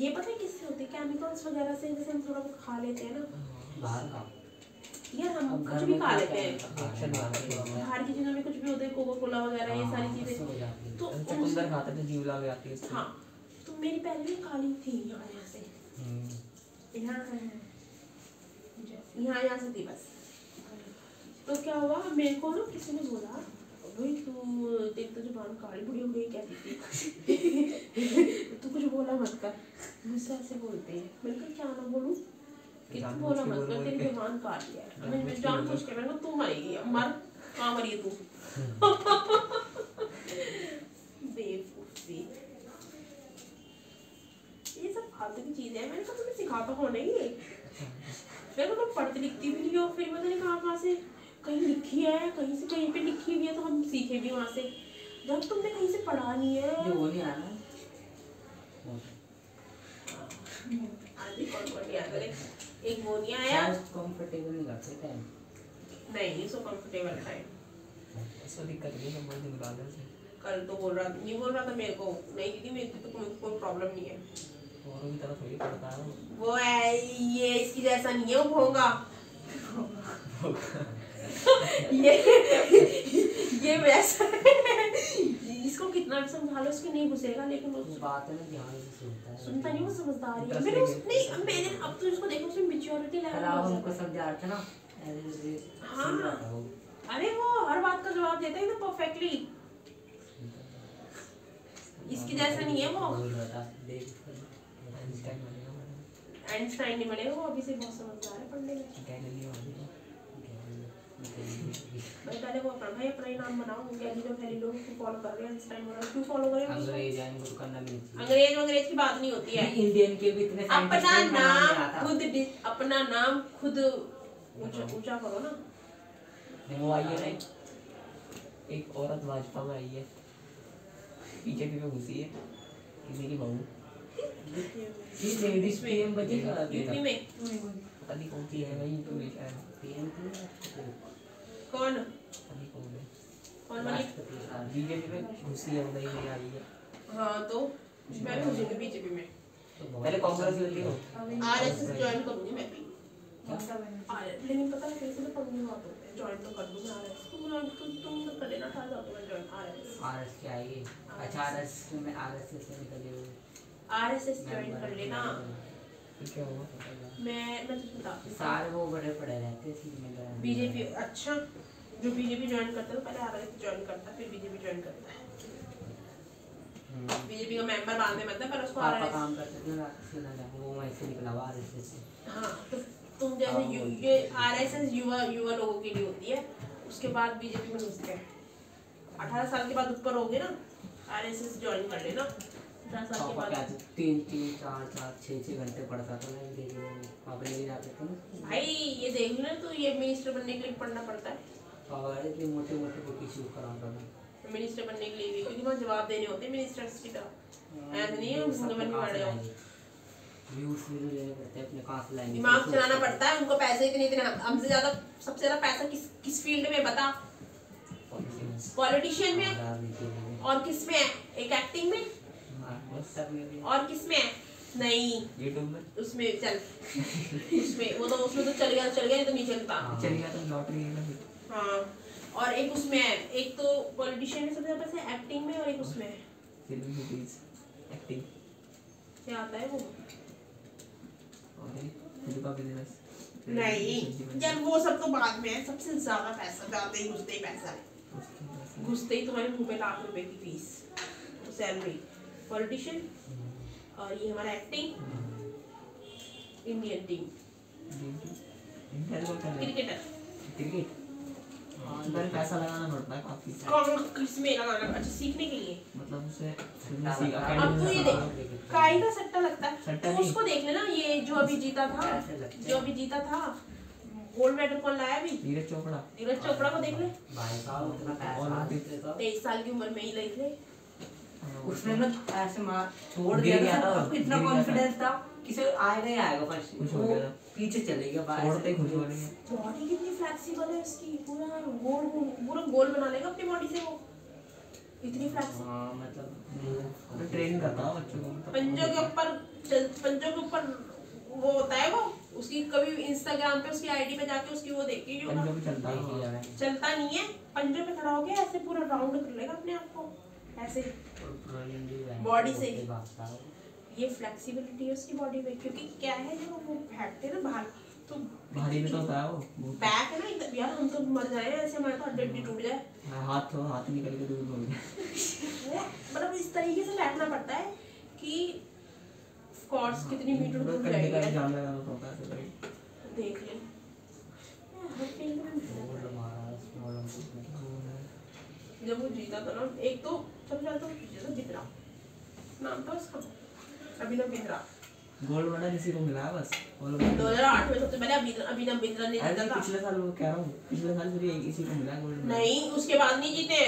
Speaker 1: ये पता है किससे होते हैं? केमिकल्स वगैरह से जैसे हम थोड़ा बहुत खा लेते हैं ना।
Speaker 4: बाहर का।
Speaker 1: यार हम कुछ भी खा लेते हैं। बाहर की चीज़ों में कुछ भी होता है कोको कोला वगैरह ये सारी चीज़ें। तो
Speaker 3: चुकंदर खाते थे जीव लाग जाती है
Speaker 1: हाँ तो मेरी पहले भी काली थी यहाँ यहाँ से।
Speaker 3: हम्म।
Speaker 1: यहाँ यहाँ यहाँ से थी बस। तो क्या हुआ मेरे को ना किसी ने बोला भाई तू तेरी तो ज़ुबान काली बुढ़ी हो गई कहती थी तू कुछ बोला मत कर। मुझसे ऐसे बोलते हैं। मैंने कहा क्या ना बोलूँ? कितना बोला मत कर तेरे काट लिया है। मैंने जान पूछ के मैंने कहा, तू मरेगी मर। कहाँ मरी है तू? बेवकूफ़। सी ये सब फालतू की चीज़ें हैं। मैंने कहा तुम्हें सिखाता हो नहीं ये? मेरे को पढ़ती लिखती भी नहीं हो फिर पता नहीं कहाँ कहाँ से कहीं लिखी है कहीं से कहीं पे लिखी हुई है तो हम सीखे भी वहाँ से। जब तुमने कहीं से पढ़ा नहीं है।
Speaker 5: जो वो नहीं आना
Speaker 1: आज भी कौन कौन याद है? एक वो नहीं आया।
Speaker 5: कंफर्टेबल नहीं करते टाइम
Speaker 1: नहीं सो कंफर्टेबल टाइम
Speaker 3: ऐसा दिक्कत नहीं है बहुत दिन बाद से
Speaker 1: कल तो बोल रहा नहीं बोल रहा था मेरे को। नहीं दीदी मेरे को तो कोई कोई प्रॉब्लम नहीं है।
Speaker 3: औरों की तरह थोड़ी पड़ता है। वो।
Speaker 1: वो है ये इसकी जैसा नहीं है वो भोंगा। ये ये वैसा इसको कितना भी समझा लो उसकी नहीं घुसेगा लेकिन वो
Speaker 5: बात है ना ध्यान से सुनता है।
Speaker 1: सुनता नहीं वो समझदार है मैंने उस नहीं मैंने अब तो इसको देखो उसमें मेच्योरिटी लेवल हो
Speaker 5: हमको
Speaker 1: है।
Speaker 5: समझा रहे थे ना।
Speaker 1: हाँ। अरे वो हर बात का जवाब देता है तो परफेक्टली इसकी जैसा नहीं है वो।
Speaker 3: आइंस्टाइन
Speaker 1: नहीं बनेगा वो अभी से बहुत समझदार है पढ़ने में। भाई पहले वो अपना भाई अपना ही नाम बनाओ गैलीलियो गैलीलियो को फॉलो कर रहे हैं आइंस्टाइन वगैरह क्यों फॉलो कर रहे हैं?
Speaker 5: अंग्रेज़ है इनको करना भी
Speaker 1: अंग्रेज़ अंग्रेज़ की बात नहीं होती है।
Speaker 5: इंडियन के भी इतने
Speaker 1: अपना
Speaker 5: नाम नहीं
Speaker 1: नाम
Speaker 5: आता।
Speaker 1: खुद अपना नाम खुद ऊँचा ऊँचा करो ना।
Speaker 3: नहीं वो आई है ना एक औरत भाजपा में आई है। बीजेपी में घुसी है। किसी की बहू।
Speaker 5: ये लेडीज़ पीएम
Speaker 1: में?
Speaker 3: पता नहीं कौन सी है भाई
Speaker 5: पीएम
Speaker 1: कौन?
Speaker 3: कौन है
Speaker 1: बनी
Speaker 5: राष्ट्रपति
Speaker 3: बीजेपी में घुसी है नई आई है
Speaker 1: हाँ तो मैं भी घुसूँगी बीजेपी में।
Speaker 3: पहले कांग्रेस में थी वो
Speaker 1: आरएसएस ज्वाइन करूँगी मैं भी। लेकिन पता है कैसे तो पढ़ने बात होते हैं ज्वाइन तो कर दूँगी आरएसएस तुम ज्वाइन तुम तुम तो कर लेना। था जाओ मैं ज्वाइन आरएसएस
Speaker 5: आरएस के आएगी अच्छा आरएस में आरएस से निकले हुए
Speaker 1: आरएसएस ज्वाइन कर लेना
Speaker 3: क्या हुआ?
Speaker 1: मैं मैं तुझे बताती
Speaker 5: सारे वो बड़े पड़े रहते थे
Speaker 1: बीजेपी अच्छा जो बीजेपी ज्वाइन करता है तो पहले आरएसएस ज्वाइन करता है फिर बीजेपी ज्वाइन करता है। बीजेपी का मेंबर बाद में बनता है पर उसको आरएसएस
Speaker 5: काम करते थे वो वहीं से निकला हुआ से।
Speaker 1: हाँ तो तुम जैसे यू, ये आरएसएस युवा युवा लोगों के लिए होती है उसके बाद बीजेपी में घुसते हैं। अठारह साल के बाद ऊपर हो गए ना आरएसएस ज्वाइन कर लेना। अठारह साल के बाद।
Speaker 5: तीन तीन चार चार छः छः घंटे पढ़ता था मैं देखने पापा ले जाते थे
Speaker 1: भाई ये देख लेना तो ये मिनिस्टर बनने के लिए पढ़ना पड़ता है।
Speaker 5: पापा इतने मोटे मोटे बुक इशू कराता था
Speaker 1: मिनिस्टर बनने के लिए भी क्योंकि वहाँ जवाब देने होते हैं मिनिस्टर्स की तरह। ऐसे नहीं है के हो।
Speaker 5: व्यूज़ तो लेने पड़ते हैं अपने कहाँ से लाएँगे।
Speaker 1: दिमाग चलाना पड़ता है उनको पैसे इतने इतने हमसे ज़्यादा सबसे ज़्यादा पैसा किस किस फ़ील्ड में बता। पॉलिटिशियन में और किसमें एक एक्टिंग में? और किसमें नहीं।
Speaker 3: यूट्यूब में?
Speaker 1: उसमें चल। उसमें वो तो उसमें तो चल गया चल गया नहीं तो नहीं चलता।
Speaker 5: हाँ।
Speaker 3: चली गया तो लॉटरी है ना फिर।
Speaker 1: हाँ और एक उसमें है। एक तो पॉलिटिशियन में सबसे ज़्यादा पैसा है एक्टिंग में और एक उसमें है।
Speaker 3: फ़िल्म सिटीज़ एक्टिंग
Speaker 1: क्या आता है वो?
Speaker 3: और फिर खुद का बिज़नेस।
Speaker 1: नहीं। यार वो सब तो बाद में है। सबसे ज़्यादा पैसा जाते ही घुसते ही पैसा है। घुसते ही तुम्हारे मुँह पे लाख रुपए की फ़ीस सैलरी पॉलिटिशियन और ये हमारा acting Indian team cricketer
Speaker 3: cricket अंदर पैसा लगाना पड़ता है काफ़ी।
Speaker 1: कौन किसमें लगाना अच्छा सीखने के लिए।
Speaker 3: मतलब उसे
Speaker 5: सट्टा लगता है।
Speaker 1: अब तो ये देख काई का सट्टा लगता है? तो उसको देख लेना ये जो अभी जीता था। जो अभी जीता था गोल्ड मेडल कौन लाया अभी?
Speaker 3: नीरज चोपड़ा।
Speaker 1: नीरज चोपड़ा को देख ले। तेईस साल की उम्र में ही ले। थे
Speaker 3: हाँ,
Speaker 5: उसने ना ऐसे मार छोड़ दिया
Speaker 3: गया
Speaker 5: था। उसको इतना। कॉन्फिडेंस था। किसी आएगा ही आएगा फ़र्स्ट वो पीछे चले गया बाहर
Speaker 3: छोड़ते ही खुश हो रही है।
Speaker 1: बॉडी कितनी फ्लेक्सिबल है उसकी पूरा गोल पूरा गोल बना लेगा अपनी बॉडी से वो? इतनी फ्लेक्सिबल
Speaker 5: हाँ मतलब
Speaker 3: मैं ट्रेन करता हूँ बच्चों को।
Speaker 1: पंजों के ऊपर पंजों के ऊपर वो होता है वो? उसकी कभी इंस्टाग्राम पे उसकी आईडी पे जाके उसकी वो देखी
Speaker 3: पंजों चलता है।
Speaker 1: नहीं है? पंजों पे खड़ा हो गया? ऐसे पूरा राउंड कर लेगा अपने आप को? ऐसे बॉडी से ये फ्लेक्सिबिलिटी है उसकी बॉडी में क्योंकि क्या है जब वो फेंकते हैं ना बाहर तो
Speaker 3: भारी में तो होता है वो
Speaker 1: बैक है ना यार हम तो मर जाए ऐसे हमारा तो हड्डी हड्डी टूट जाए।
Speaker 3: हाथ तो हाथ निकल के दूर हो
Speaker 1: गए मतलब इस तरीके से बैठना पड़ता है कि स्क्वाट्स कितनी मीटर दूर जाएगा।
Speaker 3: देख ले। जब वो
Speaker 1: जीता था ना एक तो तो जीता था नाम था उसका। अभिनव बिंद्रा
Speaker 3: गोल्ड मेडल इसी को मिला बस? और
Speaker 1: दो हज़ार आठ में सबसे पहले अभिनव बिंद्रा ने जीता था।
Speaker 3: पिछले साल वो कह रहा हूँ पिछले साल फिर एक इसी को मिला गोल्ड
Speaker 1: नहीं उसके बाद नहीं जीते।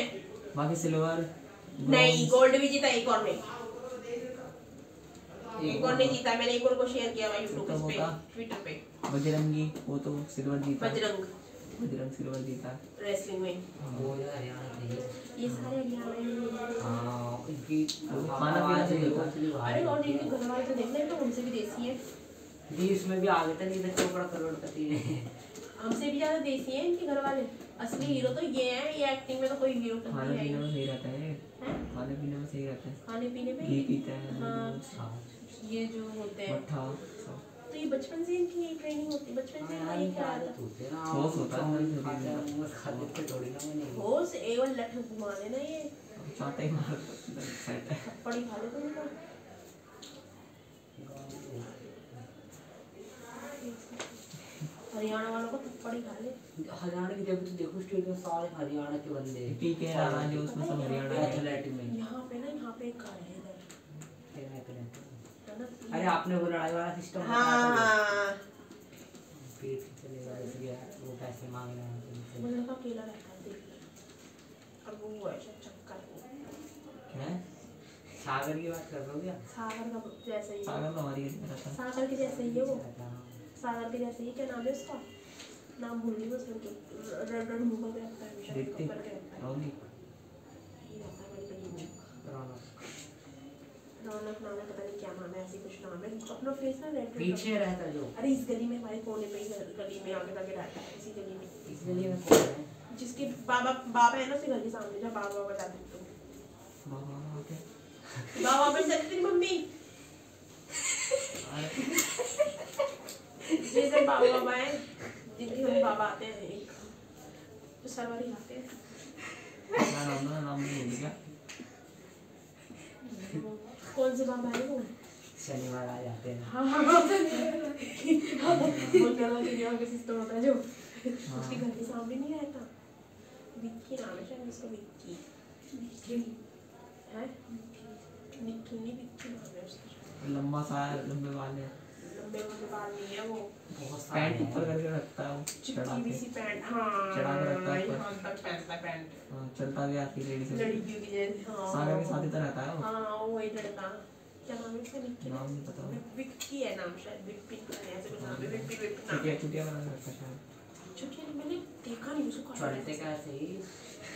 Speaker 3: बाकी सिल्वर
Speaker 1: नहीं गोल्ड भी जीता एक और ने। एक और ने जीता। मैंने एक और को शेयर किया हुआ यूट्यूब
Speaker 3: तो
Speaker 1: पे ट्विटर पे।
Speaker 3: बजरंगी वो तो सिल्वर जीता।
Speaker 1: बजरंग।
Speaker 3: बजरंग सिल्वर जीता
Speaker 1: रेसलिंग में।
Speaker 5: वो जो ही
Speaker 1: ये सारे हरियाणा में
Speaker 5: हाँ इनकी
Speaker 3: खाना पीना चाहिए था।
Speaker 1: अरे और इनके घर वाले तो देखना तो हमसे भी देसी है।
Speaker 5: दी इसमें भी आगे था नहीं था चोपड़ा करोड़पति है।
Speaker 1: हमसे भी ज़्यादा देसी है इनके घर वाले असली हीरो तो ये है ये एक्टिंग में तो कोई हीरो तो
Speaker 3: खाने
Speaker 1: नहीं
Speaker 3: पीने
Speaker 1: है
Speaker 3: में सही रहता है। खाने पीने में सही रहता है।
Speaker 1: खाने पीने में
Speaker 3: घी पीता है।
Speaker 1: हाँ।
Speaker 3: दूध,
Speaker 1: ये जो होते हैं। तो ये बचपन से इनकी ट्रेनिंग होती है बचपन से इनका ये क्या आता है
Speaker 3: होश होता है हमारे शरीर में।
Speaker 5: खाते थोड़ी ना मैंने
Speaker 1: होश एवं लठ घुमा देना ये।
Speaker 3: चाटा ही मार
Speaker 1: थप्पड़ ही खा लेते हैं हरियाणा वालों को थप्पड़ ही खा ले।
Speaker 5: हरियाणा की जब देखो स्टेट में सारे हरियाणा के बंदे।
Speaker 3: पी के राणा जो उसमें सब हरियाणा है।
Speaker 5: एथलेटिक में।
Speaker 1: यहाँ पे ना यहाँ पे एक घर है इधर। है ना
Speaker 5: अरे आपने वो लड़ाई वाला सिस्टम
Speaker 1: हाँ हाँ।
Speaker 5: पेट चलेगा इसलिए वो पैसे मांग रहे हैं
Speaker 1: वो लड़का अकेला रहता है और वो ऐसा चक्कर
Speaker 3: क्या? है
Speaker 5: सागर की बात कर रहे हो क्या?
Speaker 1: सागर का जैसा ही
Speaker 3: सागर तो हमारी
Speaker 1: सागर के जैसे ही है वो।
Speaker 5: हाँ।
Speaker 1: सागर के जैसे ही क्या नाम है उसका? नाम भूल गई मैं उसमें रड रड मुँह करके रखता है हमेशा करके रखता है
Speaker 3: रौनक
Speaker 1: ये रहता है बड़ी बड़ी मुँह
Speaker 5: रौनक।
Speaker 1: रौनक नाम है पता नहीं क्या नाम है ऐसी कुछ नाम है। अपना फेस ना रेड
Speaker 5: पीछे रहता है जो।
Speaker 1: अरे इस गली में हमारे कोने पे ही गली में आगे जाके रहता है इसी गली में।
Speaker 5: इस गली में कौन है
Speaker 1: जिसके बाबा बाबा है ना उसके घर के सामने जहाँ बाबा बाबा जाते तो
Speaker 3: बाबा ओके
Speaker 1: बाबा पे जाती तेरी मम्मी। जैसे बाबा बाबा है जिनके घर बाबा आते हैं एक तो सरवारी आते हैं।
Speaker 3: ना नाम ना नाम नहीं गया
Speaker 1: कौन से बाबा है वो?
Speaker 5: शनिवार आ जाते हैं।
Speaker 1: हाँ हाँ हाँ। वो केरला के सिस्टम होता है जो। उसके घर के सामने नहीं रहता विक्की नाम है शायद उसका विक्की विक्की है? निक्की नहीं विक्की नाम है उसका।
Speaker 3: लंबा सा लंबे वाले। है
Speaker 1: है वो।
Speaker 3: पैंट ऊपर करके रखता है वो
Speaker 1: चिपकी भी
Speaker 3: के।
Speaker 1: सी पैंट हाँ
Speaker 3: चढ़ा के रखता है ऊपर।
Speaker 1: यहाँ तक पहनता है पैंट।
Speaker 3: हाँ, चलता भी आती लेडी से
Speaker 1: लड़कियों की जैसे हाँ
Speaker 3: सागर के साथ ही तो रहता है वो।
Speaker 1: हाँ वही लड़का। क्या नाम है निक्की
Speaker 3: नाम नहीं पता।
Speaker 1: विक्की है नाम शायद विपिन नहीं ऐसे कुछ नाम है विपिन विपिन नाम।
Speaker 3: बना के शायद।
Speaker 1: छुट्टियाँ मैंने देखा नहीं उसको
Speaker 5: चढ़ते कैसे ही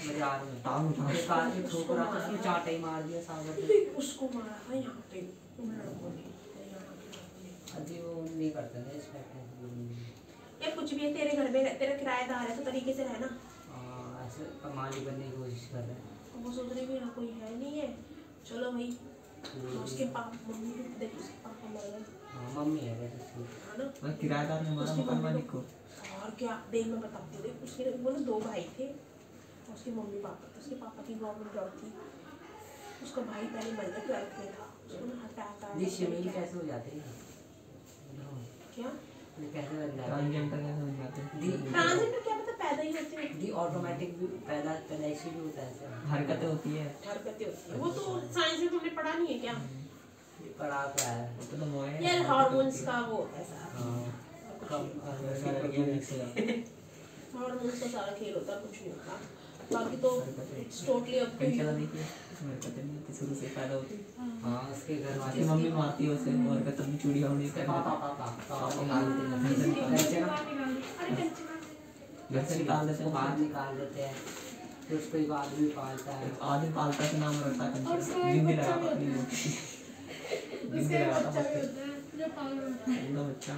Speaker 5: बाज़ार में।
Speaker 3: टांग उठा
Speaker 5: एक आदमी ठोकर आता उसने चाटा ही मार दिया सागर ने
Speaker 1: उसको मारा था यहाँ पे उन लड़कों ने हरियाणा के लड़कों ने।
Speaker 5: अभी वो नहीं करते थे इस पैटर्न
Speaker 1: यार कुछ भी है तेरे घर में तेरा किराएदार है तो तरीके से रहना।
Speaker 5: ऐसे कमाली बनने की कोशिश कर रहे हैं।
Speaker 1: वो सोच रहे भी यहाँ कोई है नहीं है। चलो भाई उसके पापा मम्मी भी देख उसके पापा मर गए।
Speaker 5: हाँ, मम्मी है वैसे उसकी।
Speaker 1: है ना?
Speaker 3: मैं किराएदार ने मारा मकान मालिक
Speaker 1: को
Speaker 3: को
Speaker 1: और क्या देख मैं बताती हूँ देख उसके वो दो भाई थे उसके मम्मी पापा थे उसके पापा की गवर्नमेंट जॉब थी। उसका भाई पहले मर गया ट्वेल्थ में था। उसको
Speaker 5: दी
Speaker 1: था,
Speaker 5: शिमिल
Speaker 1: क्या-
Speaker 5: कैसे हो जाते हैं?
Speaker 1: क्या?
Speaker 5: कैसे बन जाते हैं।
Speaker 3: जाते हैं
Speaker 5: दी
Speaker 1: ट्रांसजेंडर क्या पता पैदा ही होते हैं।
Speaker 5: दी ऑटोमेटिक भी पैदा पैदाइशी भी होता है
Speaker 3: हरकतें होती है।
Speaker 1: हरकतें होती है। वो तो साइंस में तुमने पढ़ा नहीं है क्या?
Speaker 5: पढ़ा क्या है।
Speaker 3: वो तो
Speaker 1: यार हार्मोन्स का वो होता है सारा।
Speaker 5: हाँ,
Speaker 3: है। हो हैं
Speaker 1: हार्मोन्स का सारा खेल होता है कुछ नहीं होता। बाकी तो it's totally up to you
Speaker 3: इसमें हरकतें नहीं होती शुरू से पैदा होती
Speaker 5: हाँ। उसके घर वाले।
Speaker 3: उसकी मम्मी मारती है उसे वो हरकत अपनी चूड़िया उड़ी कर
Speaker 5: पापा पापा पापा निकाल देते हैं। घर से
Speaker 3: निकाल देते हैं।
Speaker 5: बाहर निकाल देते हैं। फिर उसको एक आदमी पालता है।
Speaker 3: आदमी पालता से नाम रखता है बिंदी लगाता अपनी मोटी बिंदी लगाता बच्चे पूरा बच्चा।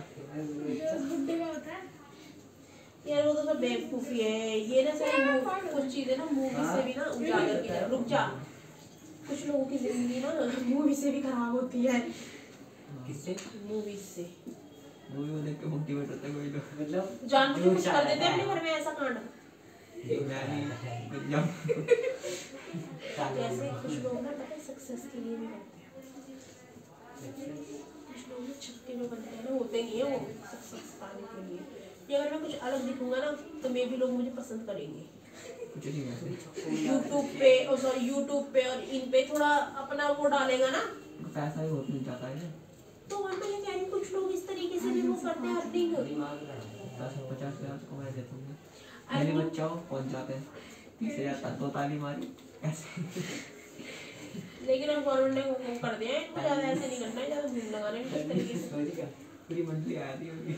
Speaker 1: यार वो तो सब बेवकूफ़ी है। ये ना सारी कुछ चीज़ें ना मूवी से भी ना उजागर की तरह रुक जा। कुछ लोगों की ज़िंदगी ना मूवी से भी खराब होती है।
Speaker 5: किससे?
Speaker 1: मूवी से।
Speaker 3: मूवी को देख के मोटिवेट होते हैं कोई लोग।
Speaker 5: मतलब
Speaker 1: जान के कुछ कर देते हैं अपने घर में ऐसा कांड
Speaker 3: मैं भी जब
Speaker 1: जैसे कुछ लोग ना पता है सक्सेस के लिए भी करते हैं। कुछ लोग छक्के जो बनते हैं ना होते नहीं है वो सक्सेस पाने के लिए। ये अगर मैं कुछ अलग दिखूँगा ना तो मे भी लोग मुझे पसंद करेंगे।
Speaker 3: कुछ नहीं वैसे
Speaker 1: यूट्यूब पे सॉरी यूट्यूब पे और इन पे थोड़ा अपना वो डालेगा ना।
Speaker 3: पैसा भी बहुत मिल जाता है।
Speaker 1: तो वरना ये रही कुछ लोग इस तरीके से भी वो करते हैं अर्निंग
Speaker 5: दिमाग लड़ा
Speaker 3: पचास हज़ार को मैं देता हूँ। मेरे बच्चा पहुँच जाते हैं। तीस हज़ार तक दो ताली मारी ऐसे।
Speaker 1: लेकिन अब गवर्नमेंट ने वो वो कर दिया है इनको ज़्यादा ऐसे नहीं करना है ज़्यादा भीड़ लगाना है इस तरीके से।
Speaker 3: पूरी मंथली आया थी होगी।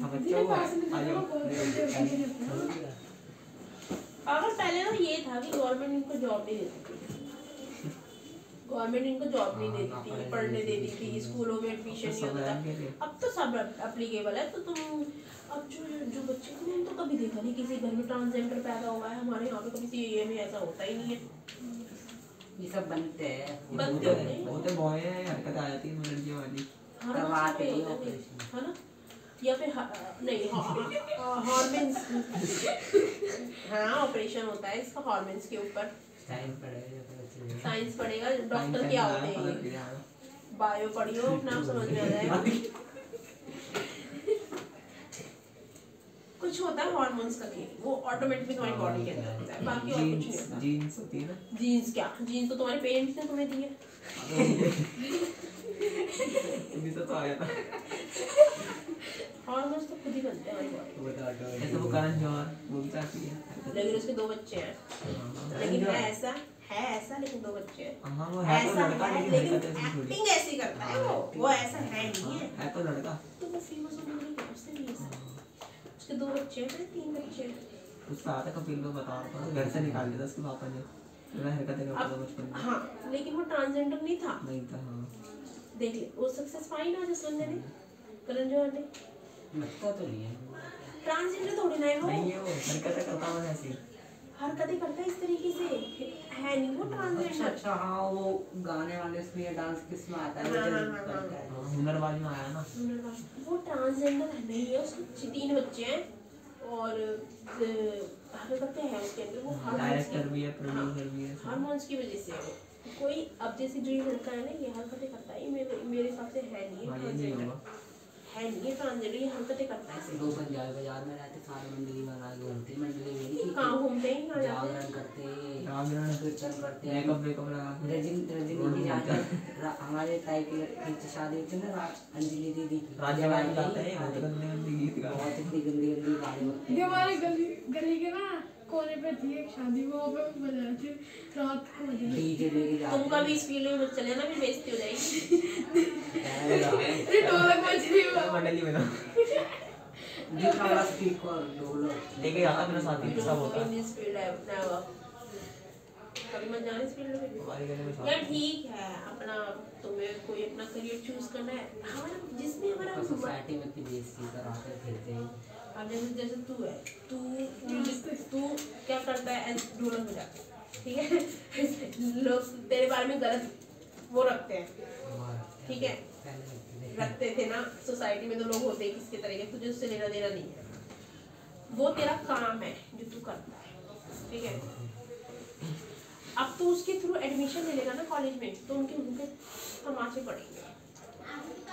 Speaker 3: हाँ बच्चा हुआ आ जाओ।
Speaker 1: अगर पहले ना ये था कि गवर्नमेंट इनको जॉब नहीं देती थी। गवर्नमेंट इनको जॉब नहीं देती थी पढ़ने देती थी स्कूलों में एडमिशन नहीं होता। था अब तो सब अप्लीकेबल है तो तुम अब जो जो बच्चे तुमने तो कभी देखा नहीं किसी घर में ट्रांसजेंडर पैदा हुआ है हमारे यहाँ पे कभी ये में ऐसा होता ही नहीं है।
Speaker 5: ये सब बनते हैं।
Speaker 1: बनते होते हैं।
Speaker 3: तो वो तो बॉय है हरकत आ जाती है लड़कियों वाली।
Speaker 1: हर
Speaker 5: करवाते ही
Speaker 1: है। है ना? या फिर ह- नहीं हॉर्मेन्स हाँ ऑपरेशन होता है इसका हॉर्मेन्स के ऊपर। साइंस पढ़ेगा डॉक्टर क्या होते हैं? बायो पढ़ियो अपने आप समझ में आ जाएगा। कुछ होता है हॉर्मोन्स का खेल वो ऑटोमेटिकली तुम्हारी बॉडी के अंदर होता है बाकी और कुछ नहीं
Speaker 3: जीन्स
Speaker 1: होता।
Speaker 3: जीन्स होती है ना?
Speaker 1: जीन्स क्या? जीन्स तो तुम्हारे पेरेंट्स ने तुम्हें दी है।
Speaker 3: अभी तो आया था
Speaker 1: हॉर्मोन्स तो खुद ही बनते हैं
Speaker 5: वो
Speaker 3: वो चाहती है
Speaker 1: लेकिन उसके दो बच्चे हैं
Speaker 3: हाँ।
Speaker 1: लेकिन है ऐसा है ऐसा लेकिन दो बच्चे हैं
Speaker 3: हाँ वो है तो लड़का
Speaker 1: है
Speaker 3: लेकिन
Speaker 1: एक्टिंग ऐसी करता है वो वो ऐसा है नहीं है
Speaker 3: है तो लड़का
Speaker 1: तो वो फ़ेमस लिए क्या उससे ऐसा उसके दो बच्चे हैं तीन बच्चे हैं
Speaker 3: उसका आता बता रहा था घर से निकाल दिया था उसके पापा ने हरकतें बचपन में
Speaker 1: हाँ लेकिन वो ट्रांसजेंडर नहीं था
Speaker 3: नहीं था हाँ
Speaker 1: देख ले वो सक्सेस पाई ना जिस बंदे ने। करण जौहर ने।
Speaker 5: लगता तो नहीं है।
Speaker 1: ट्रांसजेंडर थोड़ी ना है वो।
Speaker 3: नहीं है वो हरकतें करता मैं ऐसी।
Speaker 1: हरकतें करता है इस तरीके से। है नहीं वो ट्रांसजेंडर
Speaker 5: अच्छा अच्छा हाँ वो गाने वाले उसमें ये डांस किसमें आता है
Speaker 1: हाँ, हाँ, हाँ,
Speaker 5: है।
Speaker 3: हाँ, हुनरबाजी में आया ना।
Speaker 1: वो ट्रांसजेंडर नहीं है उसके तीन बच्चे हैं। और हरकतें हैं उसके अंदर वो हार्मोन्स की
Speaker 3: है है।
Speaker 1: वजह से है कोई अब जैसे जो ये लड़का है ना ये हरकतें करता है मेरे मेरे हिसाब से है नहीं
Speaker 3: हाँ
Speaker 1: है
Speaker 3: नहीं
Speaker 1: है। नहीं है ट्रांसजेंडर ये हरकतें करता है।
Speaker 5: दो पंजाबी बाज़ार में रहते सारे मंडली बना के घूमते मंडली में नहीं
Speaker 1: कहाँ घूमते हैं कहाँ जाते हैं?
Speaker 5: जागरण करते
Speaker 3: जागरण।
Speaker 5: कीर्तन करते हैं।
Speaker 3: मेकअप वेकअप लगा के।
Speaker 5: रजनी रजनी की जाते रा- हमारे ताई की लड़की शादी थी ना अंजलि दीदी की।
Speaker 3: में
Speaker 5: जवाई
Speaker 3: गाते हैं बहुत
Speaker 5: की।
Speaker 3: गंदे गंदे गीत गाते
Speaker 5: बहुत इतनी गंदी गंदी
Speaker 4: ये
Speaker 5: है।
Speaker 4: हमारे गली गली के ना कोने पे थी एक शादी वो पे बजा रहे थे रात को बजा रहे
Speaker 1: तुम कभी इस फ़ील्ड में मत चले ना फिर बेइज्जती हो जाएगी।
Speaker 5: हैं।
Speaker 4: थे ढोलक बज रही हुआ
Speaker 3: मंडली में ना
Speaker 5: जितना बड़ा स्पीकर ढोलक
Speaker 3: लेके जाता मेरा साथी सब होता। है
Speaker 1: फ़ील्ड है नेवर कभी मत जाने इस फ़ील्ड में यार ठीक है अपना तुम्हें कोई अपना करियर चूज़ करना है। हमारा जिसमें हमारा
Speaker 5: सोसाइटी में इतनी बेइज्जती कराते फिरते हैं।
Speaker 1: अब जैसे जैसे तू है तू तू क्या करता है एज ढोलक बजा ठीक है? लोग तेरे बारे में गलत वो रखते हैं ठीक है। रखते थे ना सोसाइटी में तो लोग होते हैं किसके तरह के तुझे उससे लेना देना नहीं है। वो तेरा काम है जो तू करता है ठीक है? अब तू उसके थ्रू एडमिशन ले लेगा ना कॉलेज में तो उनके मुँह उनके तमाचे पड़ेंगे।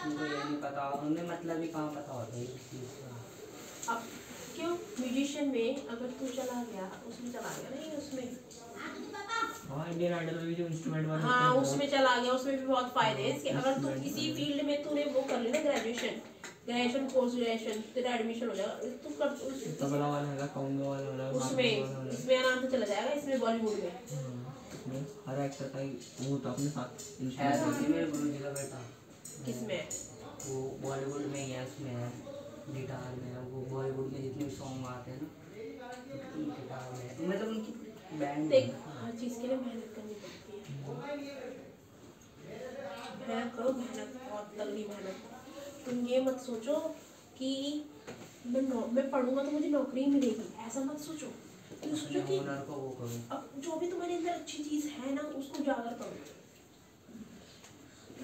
Speaker 5: ये नहीं पता उन्हें मतलब ही कहाँ पता होता है इस चीज़। का
Speaker 1: अब क्यों? म्यूजिशियन में अगर तू चला गया उसमें चला गया ना ये उसमें।
Speaker 3: हाँ इंडियन आइडल में भी जो इंस्ट्रूमेंट वाले
Speaker 1: हाँ उसमें चला गया उसमें भी बहुत फ़ायदे हैं इसके। अगर तू किसी फ़ील्ड में तूने वो कर ली ना ग्रेजुएशन ग्रेजुएशन पोस्ट ग्रेजुएशन तेरा एडमिशन हो जाएगा। तू कर उस-
Speaker 3: तबला वाला होला कॉन्गो वाला होला
Speaker 1: उसमें इसमें आराम से चला जाएगा इसमें बॉलीवुड में।
Speaker 3: हाँ, उसमें हर एक्टर का ही वो तो अपने साथ इंस्ट्रूमेंट
Speaker 5: उसी मेरे गुरु जी का बेटा।
Speaker 1: किसमें?
Speaker 5: वो बॉलीवुड में ही है उसमें है। गिटार में वो बॉलीवुड में जितने सॉन्ग आते हैं ना गिटार में। मतलब उनकी बैंड
Speaker 1: देख हर चीज़ के लिए मेहनत करनी पड़ती है। मेहनत करो मेहनत बहुत तगड़ी मेहनत। तुम ये मत सोचो कि मैं मैं पढ़ूँगा तो मुझे नौकरी मिलेगी ऐसा मत सोचो। तुम सोचो कि अब जो भी तुम्हारे अंदर अच्छी चीज़ है ना उसको उजागर करो।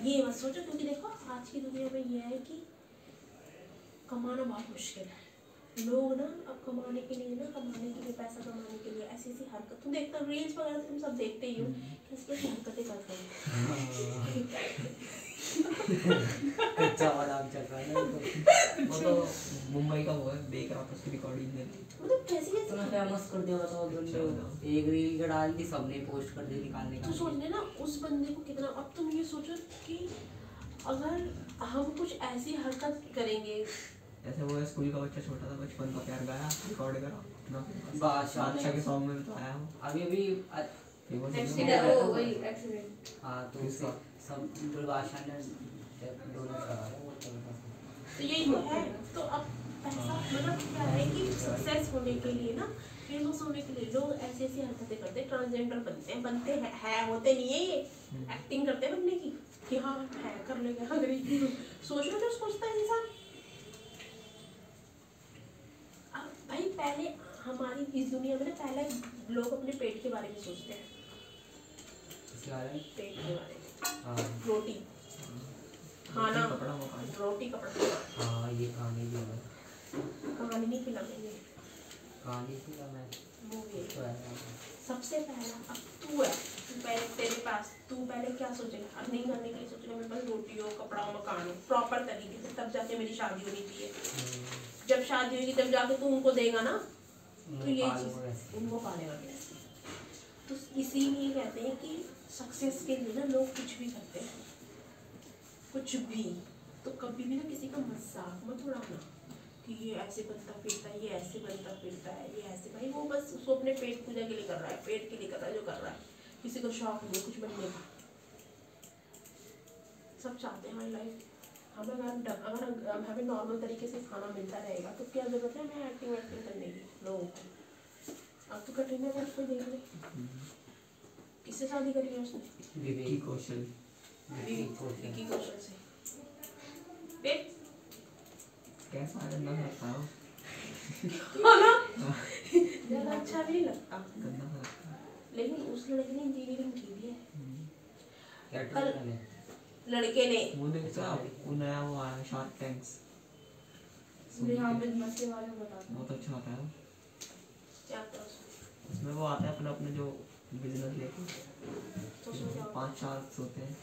Speaker 1: ये मत सोचो क्योंकि देखो आज की दुनिया में ये है कि कमाना बहुत मुश्किल है। लोग ना अब कमाने के लिए ना कमाने के लिए पैसा कमाने के लिए ऐसी ऐसी हरकत तुम देखते हो रील्स वगैरह तो तुम सब देखते ही हो कैसी कैसी हरकतें करते हैं।
Speaker 5: कच्चा चल रहा है ना तो
Speaker 3: वो तो मुंबई का वो है देख रहा था उसकी रिकॉर्डिंग में
Speaker 1: मतलब कैसी कैसी
Speaker 5: तुम्हें फ़ेमस कर दिया था उस बंदे एक रील का डाल दी सबने पोस्ट कर दी निकालने
Speaker 1: तो सोचने ना उस बंदे को कितना अब तुम ये सोचो कि अगर हम कुछ ऐसी हरकत करेंगे
Speaker 3: ऐसे वो स्कूल का बच्चा छोटा था बचपन का प्यार गाया रिकॉर्ड करा अपना
Speaker 5: बादशाह
Speaker 3: के सॉन्ग में भी तो आया वो।
Speaker 5: अभी
Speaker 2: एक्सीडेंट
Speaker 5: हाँ तो सब बादशाह ने है रहा।
Speaker 1: तो यही तो है। तो अब पैसा मतलब क्या है कि सक्सेस होने के लिए ना फ़ेमस होने के लिए लोग ऐसी ऐसी हरकतें करते हैं ट्रांसजेंडर बनते हैं बनते हैं है होते नहीं है ये। एक्टिंग करते हैं बनने की कि हाँ है कर लेंगे हाँ सोच लो जो सोचता है इंसान। भाई पहले हमारी इस दुनिया में ना पहले लोग अपने पेट के बारे में सोचते हैं। पेट के बारे में।
Speaker 5: हाँ।
Speaker 1: रोटी। खाना। रोटी कपड़ा
Speaker 5: हाँ ये खाने भी है
Speaker 1: कहानी नहीं खिलाएँगे
Speaker 5: कहानी थी मैं
Speaker 1: वो भी है। सबसे पहला अब तू है तू पहले तेरे पास तू पहले क्या सोचेगा अब नहीं करने के लिए सोचेगा मेरे पास रोटी हो कपड़ा हो मकान हो प्रॉपर तरीके से तब जाके मेरी शादी होनी चाहिए।
Speaker 5: हम्म,
Speaker 1: जब शादी होगी तब जाके तू उनको देगा ना? तो ये चीज़ उनको पालेगा तो इसीलिए कहते हैं कि सक्सेस के लिए ना लोग कुछ भी करते हैं। कुछ भी। तो कभी भी ना किसी का मज़ाक मत उड़ाना। कि ये ऐसे बनता फिरता है ये ऐसे बनता फिरता है ये ऐसे। भाई वो बस उसको अपने पेट पूजा के लिए कर रहा है पेट के लिए कर रहा है जो कर रहा है। किसी को शौक नहीं कुछ बनने का सब चाहते हैं हमारी लाइफ हम अगर अगर हमें नॉर्मल तरीके से खाना मिलता रहेगा तो क्या ज़रूरत है हमें एक्टिंग वैक्टिंग करने की? लोगों को अब तो कटरीना कैफ को देख ले। किससे शादी करी है उसने?
Speaker 5: विवेक
Speaker 3: कौशल।
Speaker 5: विवेक कौशल।
Speaker 1: से। फिर?
Speaker 3: कैसा गंदा लगता है वो
Speaker 1: हाँ। ना? ज़्यादा अच्छा भी नहीं लगता।
Speaker 3: गंदा लगता।
Speaker 1: लेकिन उस लड़के ने इंजीनियरिंग की भी है। कल- लड़के ने।
Speaker 3: वो देखा वो नया वो आया शार्क टैंक्स
Speaker 2: मुझे यहाँ बिज़नेस के बारे में बता
Speaker 3: बहुत अच्छा आता है
Speaker 1: क्या उसमें?
Speaker 3: उसमें वो आता है अपना अपने जो बिज़नेस लेके।
Speaker 1: तो
Speaker 3: पाँच शार्क्स होते हैं?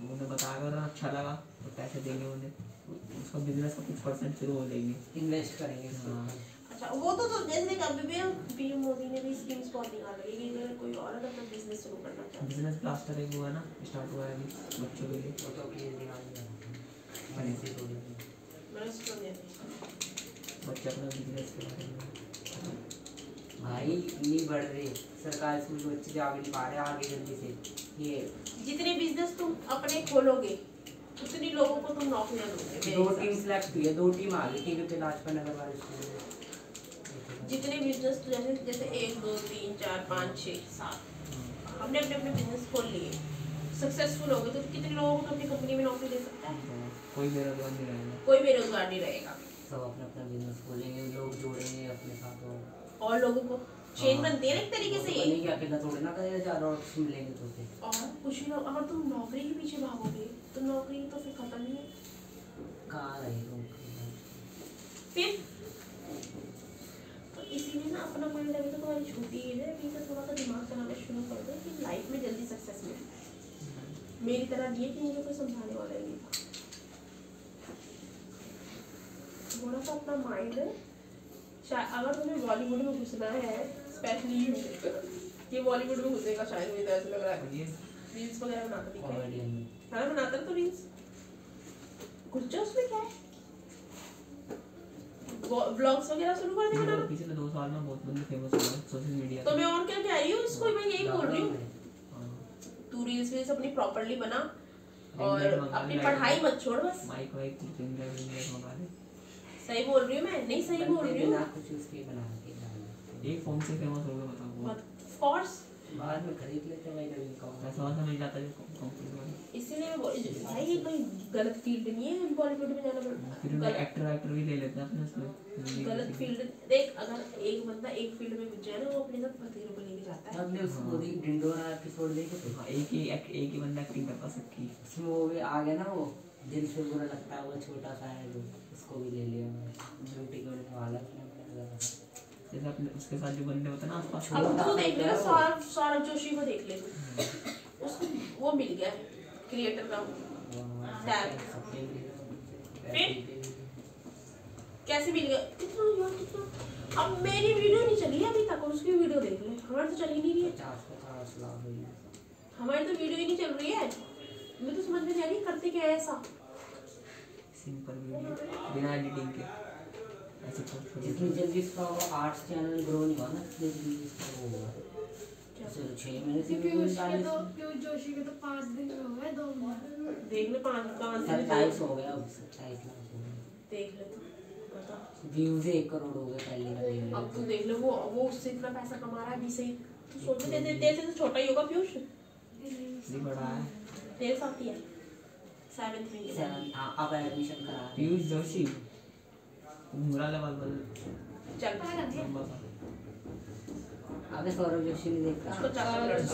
Speaker 3: उन्हें बताया अगर अच्छा लगा तो पैसे देंगे उन्हें। उसका बिज़नेस का कुछ परसेंट फिर वो देंगे
Speaker 5: इन्वेस्ट करेंगे
Speaker 3: हाँ।
Speaker 1: अच्छा वो तो तो जैसे कि अभी भी पीएम मोदी ने भी स्कीम्स बहुत निकाली है कि अगर कोई औरत अपना बिज़नेस शुरू करना चाहती
Speaker 3: बिज़नेस क्लास्टर एक हुआ ना स्टार्ट हुआ है अभी बच्चों के लिए
Speaker 5: वो तो अपनी बोल दिया
Speaker 1: है मैंने उसको नहीं देखा।
Speaker 3: बच्चे अपना बिज़नेस के बारे में
Speaker 5: भाई नहीं बढ़ रही सरकारी स्कूल के बच्चे जा भी नहीं पा रहे आगे जल्दी से ये
Speaker 1: जितने बिज़नेस तुम अपने खोलोगे उतनी लोगों को तुम नौकरियाँ दोगे
Speaker 5: दो टीम सिलेक्ट हुई है दो टीम आ गई पे लाजपत नगर वाले स्कूल
Speaker 1: जितने बिज़नेस जैसे जैसे एक दो तीन चार पाँच छः सात। हमने अपने अपने बिज़नेस खोल लिए। सक्सेसफुल हो गए तो कितने लोगों को तो अपनी कंपनी में नौकरी दे सकता है?
Speaker 3: तो कोई बेरोजगार नहीं रहेगा।
Speaker 1: कोई बेरोजगार नहीं रहेगा।
Speaker 5: सब अपना अपना बिज़नेस खोलेंगे लोग जोड़ेंगे अपने साथ और
Speaker 1: लोगों को? चेन
Speaker 5: हाँ।
Speaker 1: बनती है ना एक तरीके से ये?
Speaker 5: नहीं कि अकेला थोड़ी ना करेगा चार और मिलेंगे तो फिर।
Speaker 1: और कुछ ही अगर तुम नौकरी के पीछे भागोगे तो नौकरी तो फिर खत्म ही है।
Speaker 5: कहाँ रहे
Speaker 1: फिर? तो इसीलिए ना अपना मन लगे तो तुम्हारी छोटी एज है अभी से थोड़ा सा दिमाग चलाना शुरू कर दो कि लाइफ में जल्दी सक्सेस मिले। मेरी तरह है कि मुझे कोई समझाने वाला ही नहीं था। थोड़ा सा अपना माइंड अगर तुम्हें बॉलीवुड में घुसना है स्पेशली यू ये बॉलीवुड में घुसेगा शायद मुझे तो ऐसा लग रहा है। रील्स वगैरह बनाता दिखा है। हाँ बनाता तो रील्स घुस उसमें क्या है? ब्लॉग्स वगैरह शुरू कर देगा ना
Speaker 3: पिछले दो साल में बहुत बंदे फ़ेमस हैं सोशल मीडिया
Speaker 1: तो मैं और क्या कह रही हूँ इसको मैं यही बोल रही हूँ।
Speaker 3: हाँ।
Speaker 1: तू रील्स वील्स अपनी प्रॉपरली बना और अपनी पढ़ाई मत छोड़ बस।
Speaker 3: माइक वाइक
Speaker 1: सही बोल रही हूँ मैं? नहीं सही बोल रही हूँ
Speaker 5: कुछ उसके बना के डाल
Speaker 3: एक फ़ोन से फ़ेमस हो गया बताओ? वो
Speaker 1: ऑफ़ कोर्स
Speaker 5: बाद में खरीद लेते भाई कभी
Speaker 3: पैसा
Speaker 5: कहो
Speaker 3: वैसा मिल जाता है कंपनी में
Speaker 1: इसीलिए मैं बोल भाई ये कोई गलत फ़ील्ड नहीं है बॉलीवुड में जाना
Speaker 3: फिर
Speaker 1: पड़ता
Speaker 3: उन्हें
Speaker 1: गलत
Speaker 3: एक्टर एक्टर भी ले लेते हैं अपने उसमें।
Speaker 1: गलत फ़ील्ड देख अगर एक बंदा एक फ़ील्ड में घुस जाए ना वो अपने साथ भतीरों को लेके जाता है।
Speaker 5: हमने उसको दी डिंडोरा एपिसोड देखे थे
Speaker 3: हाँ, एक ही एक, एक ही बंदा एक्टिंग करता सबकी
Speaker 5: उसमें वो भी आ गया ना वो दिल से बुरा लगता है वो छोटा सा है उसको भी ले लिया ब्यूटी क्लिनिक वाला
Speaker 3: जैसे अपने उसके साथ जो बंदे होते हैं ना आसपास
Speaker 1: अब तू देख लेना सौरभ सौरभ जोशी को देख ले उसको वो मिल गया क्रिएटर का। टैग फिर? कैसे मिल गया? कितना यार कितना? अब मेरी वीडियो नहीं चली है अभी तक उसकी वीडियो देख ले। हमारी तो चली नहीं रही है। हमारी तो वीडियो ही नहीं चल रही है। मुझे तो समझ में नहीं आ रही करते क्या है ऐसा?
Speaker 3: सिंपल वीडियो बिना एडिटिंग के।
Speaker 5: जितनी जल्दी इसका आर्ट्स चैनल ग्रो नहीं हुआ ना उतनी जल्दी इसका वो होगा चलो छः महीने से भी
Speaker 8: पीयूष के तो जोशी के तो पाँच दिन हो गए दो महीने
Speaker 1: देख ले पाँच पाँच दिन
Speaker 5: सत्ताईस हो गया अब सत्ताईस लाख हो गया।
Speaker 1: देख ले तू
Speaker 5: व्यूज़ एक करोड़ हो गए पहले का
Speaker 1: अब तू देख ले वो वो उससे इतना पैसा कमा रहा है अभी से तू सोच तेरे तेरे से तो छोटा ही होगा पीयूष।
Speaker 3: जी बड़ा है।
Speaker 1: तेरे साथ ही है। सेवेंथ में
Speaker 5: सेवन हाँ, अब एडमिशन करा
Speaker 3: पीयूष जोशी? मुरा लेवल बल
Speaker 1: चल।
Speaker 3: लंबा
Speaker 5: अबे सौरभ जोशी ने देखा।
Speaker 1: उसको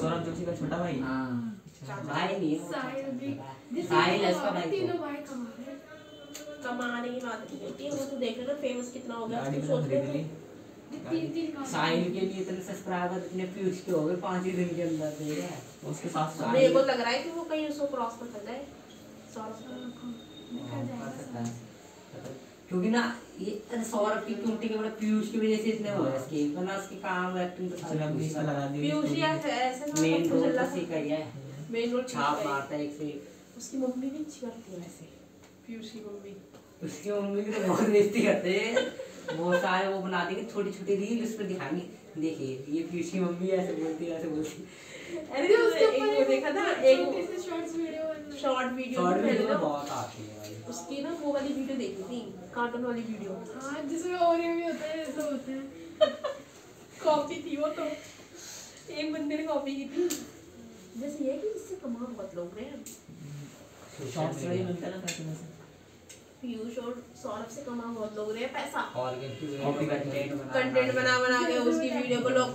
Speaker 3: सौरभ जोशी का छोटा भाई।
Speaker 5: हाँ। भाई नहीं
Speaker 8: साहिल भी
Speaker 5: साहिल है इसका भाई
Speaker 8: तीनों
Speaker 5: तो।
Speaker 8: भाई कमा
Speaker 1: कमाने की बात नहीं होती है वो तो देख लेना फ़ेमस कितना हो गया तू
Speaker 3: भी
Speaker 1: सोच
Speaker 8: कमा
Speaker 5: साहिल के लिए इतने सब्सक्राइबर इतने व्यूज़ के हो गए पाँच ही दिन के अंदर दे रहा है।
Speaker 3: उसके साथ
Speaker 1: मेरे को लग रहा है कि वो कहीं उसको क्रॉस कर कर जाए। सौरभ को।
Speaker 5: हाँ, कर सकता है। क्योंकि ना ये अरे सौरभ की क्योंकि के बड़े पीयूष की वजह से इतने हो रहे इसके वरना उसके काम एक्टिंग तो
Speaker 3: चलो अब इसका लगा दी
Speaker 1: पीयूष ही ऐसे ऐसे ना
Speaker 5: मेन रोल तो का ही है।
Speaker 1: मेन रोल
Speaker 5: छाप मारता है एक से।
Speaker 1: उसकी मम्मी भी अच्छी करती है वैसे। पीयूष की मम्मी।
Speaker 5: उसकी मम्मी की तो बहुत बेइज्जती करते हैं। बहुत सारे वो बना देंगे छोटी छोटी रील उस पर दिखाएँगे। देखिए ये पीयूष की मम्मी ऐसे बोलती है ऐसे बोलती है।
Speaker 1: अरे तो
Speaker 8: उसके
Speaker 1: एक
Speaker 8: ऊपर
Speaker 1: वो देखा था एक
Speaker 8: सी shorts video.
Speaker 1: Short video
Speaker 5: short video
Speaker 1: ना
Speaker 5: तो बहुत आती है भाई।
Speaker 1: उसकी ना वो वाली वीडियो देखी थी कार्टून वाली वीडियो
Speaker 8: हाँ जिसमें ओरियो भी होते हैं ऐसे होते हैं।
Speaker 1: कॉपी थी वो तो। एक बंदे ने कॉपी की थी। जैसे ये कि इससे कमा बहुत लोग रहे हैं
Speaker 3: शॉर्ट्स में मिलता ना पैसे में से।
Speaker 1: पीयूष और सौरभ से कमा बहुत लोग रहे हैं पैसा।
Speaker 5: और कंटेंट
Speaker 1: कंटेंट बना बना के। उसकी वीडियो को लोग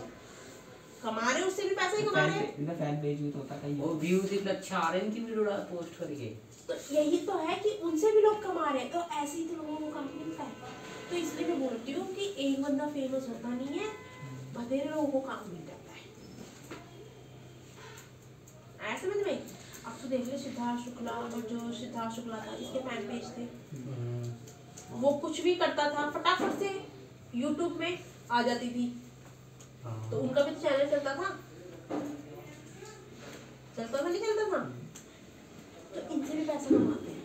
Speaker 1: कमा रहे उससे भी पैसा ही कमा रहे हैं
Speaker 3: इनका फ़ैन पेज भी तो होता है
Speaker 5: वो व्यूज़ इतना अच्छा आ रहे हैं इनकी वीडियो पोस्ट करके।
Speaker 1: तो यही तो है कि उनसे भी लोग कमा रहे हैं तो ऐसे ही तो लोगों को काम मिलता है तो इसलिए मैं बोलती हूँ कि एक बंदा फ़ेमस होता नहीं है बथेरे लोगों को काम मिल जाता है। ऐसे समझ में? अब तो देख ले सिद्धार्थ शुक्ला और जो सिद्धार्थ शुक्ला था इसके फ़ैन पेज थे। वो कुछ भी करता था फटाफट से यूट्यूब में आ जाती थी। तो उनका भी तो चैनल चलता था? चलता था नहीं चलता था? तो इनसे भी पैसा कमाते हैं।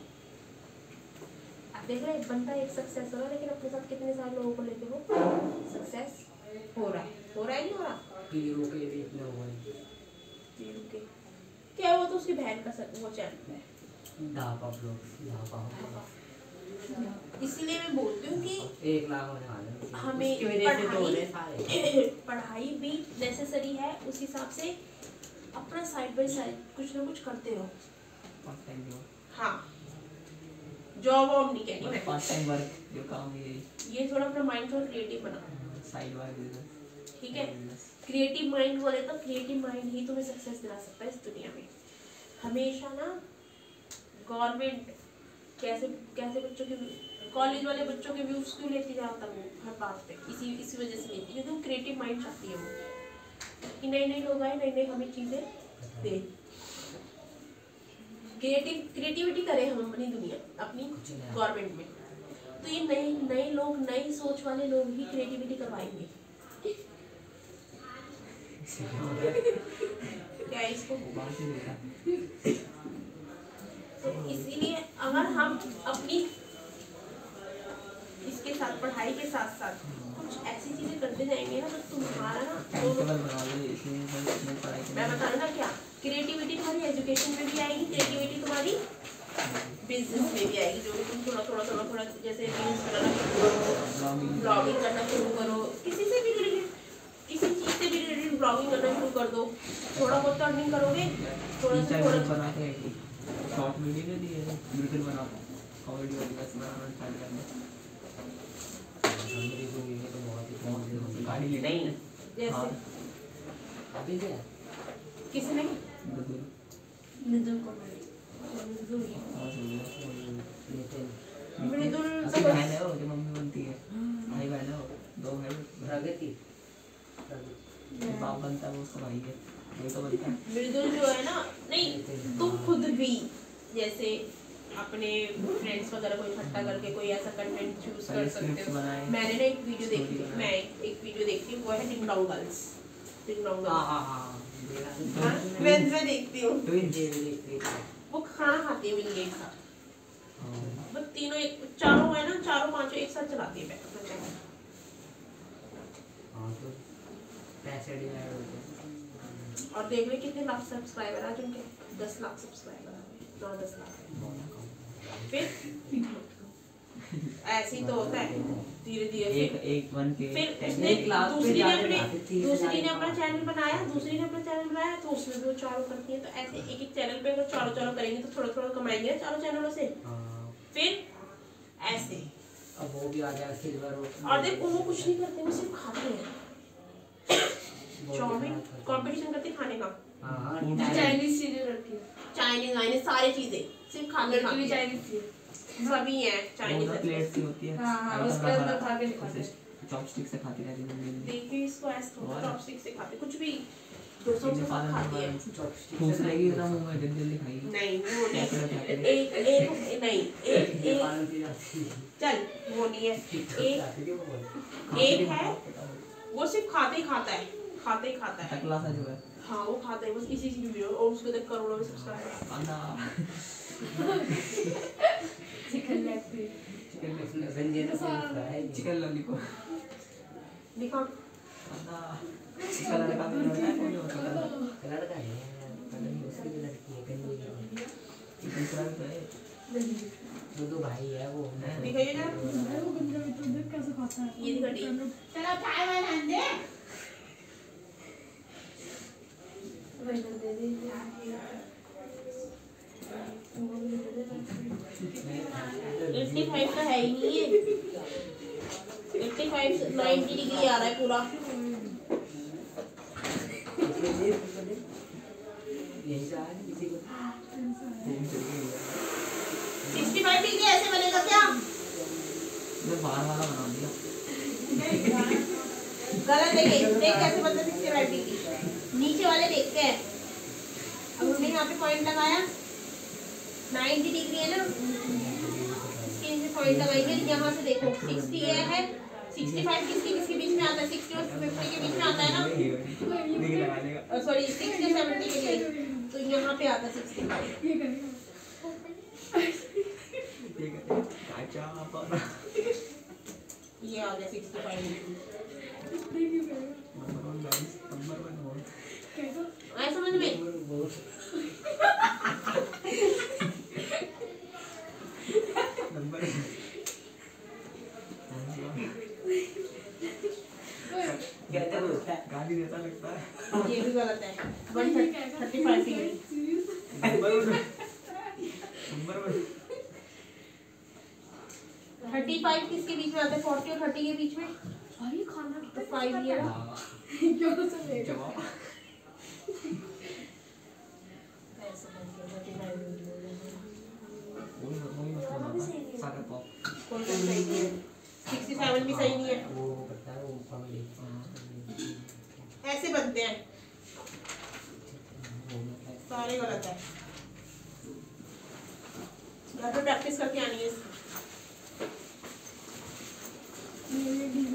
Speaker 1: अब देख रहे हैं बंदा एक सक्सेस हो रहा है लेकिन अपने साथ कितने सारे लोगों को लेके वो सक्सेस हो रहा है। हो रहा है नहीं हो रहा?
Speaker 5: हीरो के भी इतने हो गए।
Speaker 1: वीरू के क्या वो तो उसकी बहन का सर वो चैनल है
Speaker 5: ढापा ब्लॉग ढापा
Speaker 1: इसीलिए मैं बोलती हूँ कि
Speaker 5: एक लाख होने वाले
Speaker 1: हमें
Speaker 5: तो
Speaker 1: पढ़ाई पढ़ाई भी नेसेसरी है उस हिसाब से अपना साइड बाय साइड कुछ ना कुछ करते रहो। हाँ। जॉब वॉब नहीं कहनी मैं
Speaker 3: पार्ट टाइम वर्क जो काम ये
Speaker 1: ये थोड़ा अपना माइंड थोड़ा क्रिएटिव बना।
Speaker 3: साइड बिज़नेस
Speaker 1: ठीक है? क्रिएटिव माइंड बोले तो क्रिएटिव माइंड ही तुम्हें सक्सेस दिला सकता है इस दुनिया में। हमेशा ना गवर्नमेंट कैसे कैसे बच्चों के कॉलेज वाले बच्चों के व्यूज़ क्यों लेती जाता वो हर बात पे? इसी इसी वजह से लेती है क्योंकि क्रिएटिव माइंड चाहती है वो। कि नए नए लोग आए नई नई हमें चीज़ें दे। क्रिएटिव क्रिएटिविटी करें हम अपनी दुनिया अपनी गवर्नमेंट में। तो ये नए नए लोग नई सोच वाले लोग ही क्रिएटिविटी करवाएँगे। क्या इसको? तो इसीलिए अगर हम अपनी इसके साथ पढ़ाई के साथ साथ कुछ ऐसी चीज़ें करते जाएँगे ना तो तुम्हारा ना
Speaker 3: पढ़ाई
Speaker 1: मैं बताऊँ ना क्या? क्रिएटिविटी तुम्हारी एजुकेशन में भी आएगी क्रिएटिविटी तुम्हारी बिज़नेस में भी आएगी जो भी तुम थोड़ा थोड़ा थोड़ा थोड़ा जैसे रील्स बनाना शुरू करो
Speaker 3: ब्लॉगिंग
Speaker 1: करना शुरू करो किसी से भी रिलेटेड किसी चीज़ से भी रिलेटेड ब्लॉगिंग करना शुरू कर दो। थोड़ा बहुत अर्निंग करोगे थोड़ा सा थोड़ा
Speaker 3: शॉर्ट वीडियो के लिए बिल्कुल बनाता कॉमेडी वाली बस बनाना स्टार्ट करना।
Speaker 5: मेरी को ये तो बहुत ही है।
Speaker 3: गाड़ी ले
Speaker 5: नहीं।
Speaker 1: जैसे?
Speaker 3: हाँ।
Speaker 5: अभी क्या?
Speaker 1: किसने मृदुल को मृदुल
Speaker 3: हाँ। है बहन है वो जो मम्मी बनती है। भाई बहन है वो। दो भाई
Speaker 5: प्रगति।
Speaker 3: बाप बनता है वो उसका भाई है। वही तो बनता है।
Speaker 1: मृदुल जो है ना नहीं तुम खुद भी। जैसे अपने फ्रेंड्स वगैरह को इकट्ठा करके कोई ऐसा कंटेंट चूज़ कर सकते हो। मैंने ना एक वीडियो देखी थी मैं एक, वीडियो देखती हूँ वो है डिंग डोंग गर्ल्स डिंग
Speaker 5: हाँ
Speaker 1: गर्ल्स
Speaker 5: हाँ हाँ
Speaker 1: हाँ, मैं देखती हूँ। वो खाना खाती है बिल्ली एक साथ
Speaker 3: हाँ।
Speaker 1: वो तीनों एक चारों है ना चारों पाँचों एक साथ चलाती है चैनल
Speaker 5: हाँ तो
Speaker 1: और देख रहे कितने लाख सब्सक्राइबर आज उनके दस लाख सब्सक्राइबर नौ दस लाख। फिर? ऐसे ही तो होता है। धीरे धीरे
Speaker 3: एक एक वन के
Speaker 1: फिर उसने दूसरी ने अपने दूसरी ने अपना चैनल बनाया दूसरी ने अपना चैनल बनाया तो उसमें भी वो चारों करती है तो ऐसे एक एक चैनल पे अगर चारों चारों करेंगे तो थोड़ा थोड़ा कमाएँगे चारों चैनलों से।
Speaker 5: हाँ।
Speaker 1: फिर? ऐसे।
Speaker 5: अब वो भी आ सिल्वर
Speaker 1: और देखो वो कुछ नहीं करते वो सिर्फ़ खाते हैं। चाउमीन कंपटीशन करते खाने का।
Speaker 8: चाइनीज़ चीज़ें रखी
Speaker 1: चाइनीज़ वाइनीज सारी चीज़ें सिर्फ़ खाने
Speaker 8: लड़की भी चाइनीज़
Speaker 1: सभी हैं चाइनीज़
Speaker 3: प्लेट सी होती है
Speaker 8: हाँ, हाँ, उसके अंदर खा के निकालते
Speaker 3: चॉपस्टिक से खाती रहती है
Speaker 1: देखिए इसको ऐसे चॉपस्टिक से खाते कुछ भी के साथ खाती है
Speaker 3: लेगी ना मुँह में जल्दी जल्दी खाएगी
Speaker 1: नहीं वो नहीं एक एक नहीं एक एक चल वो नहीं है एक एक है वो सिर्फ़ खाते ही खाता है खाते ही खाता है
Speaker 3: टकला सा जो है
Speaker 1: हाँ वो खाता है बस किसी की वीडियो और उसके अंदर करोड़ों में सब्सक्राइबर
Speaker 3: अंडा
Speaker 8: चिकन
Speaker 3: लॉलीपॉप
Speaker 1: दिखा।
Speaker 3: लड़का भी लड़का है है?
Speaker 5: है है
Speaker 3: तो
Speaker 5: दो दो भाई है वो
Speaker 1: दिखाइए जरा
Speaker 8: वो बंदा तो कैसे खाता है।
Speaker 1: ये दिखा
Speaker 7: चलो चाय बना दे
Speaker 1: एट्टी फाइव तो है ही नहीं है एट्टी फाइव नाइन्टी डिग्री आ रहा है पूरा ऐसे बनेगा क्या?
Speaker 3: मैं बाहर वाला बना दिया
Speaker 1: गलत है देख कैसे बनता है सिक्सटी फाइव डिग्री नीचे वाले देखते हैं। अब हमने यहाँ पे पॉइंट लगाया। नाइन्टी डिग्री है ना? इसके नीचे पॉइंट लगाएँगे। यहाँ से देखो सिक्सटी ये है। सिक्सटी फाइव किसके किसके बीच में आता है? सिक्सटी और फिफ्टी के बीच में आता है ना? सॉरी सिक्सटी सेवेंटी के लिए। तो यहाँ पे आता है सिक्सटी फाइव
Speaker 8: ये
Speaker 1: आ गया सिक्सटी फाइव
Speaker 8: ये करेगा
Speaker 3: number one guys number one हो
Speaker 8: कैसा
Speaker 1: आया समझ में?
Speaker 3: नंबर
Speaker 5: कहते हैं उसका
Speaker 3: गाली देता लगता है।
Speaker 1: ये भी गलत है। वन थर्टी फाइव थर्टी किसके बीच में आता है? फोर्टी और थर्टी के बीच में?
Speaker 8: भाई खाना
Speaker 1: तो फाइव ये है
Speaker 3: हाँ।
Speaker 8: क्यों तो सुन
Speaker 1: ऐसे बनते हैं। सारे गलत है। प्रैक्टिस करके आनी है।
Speaker 8: मेरे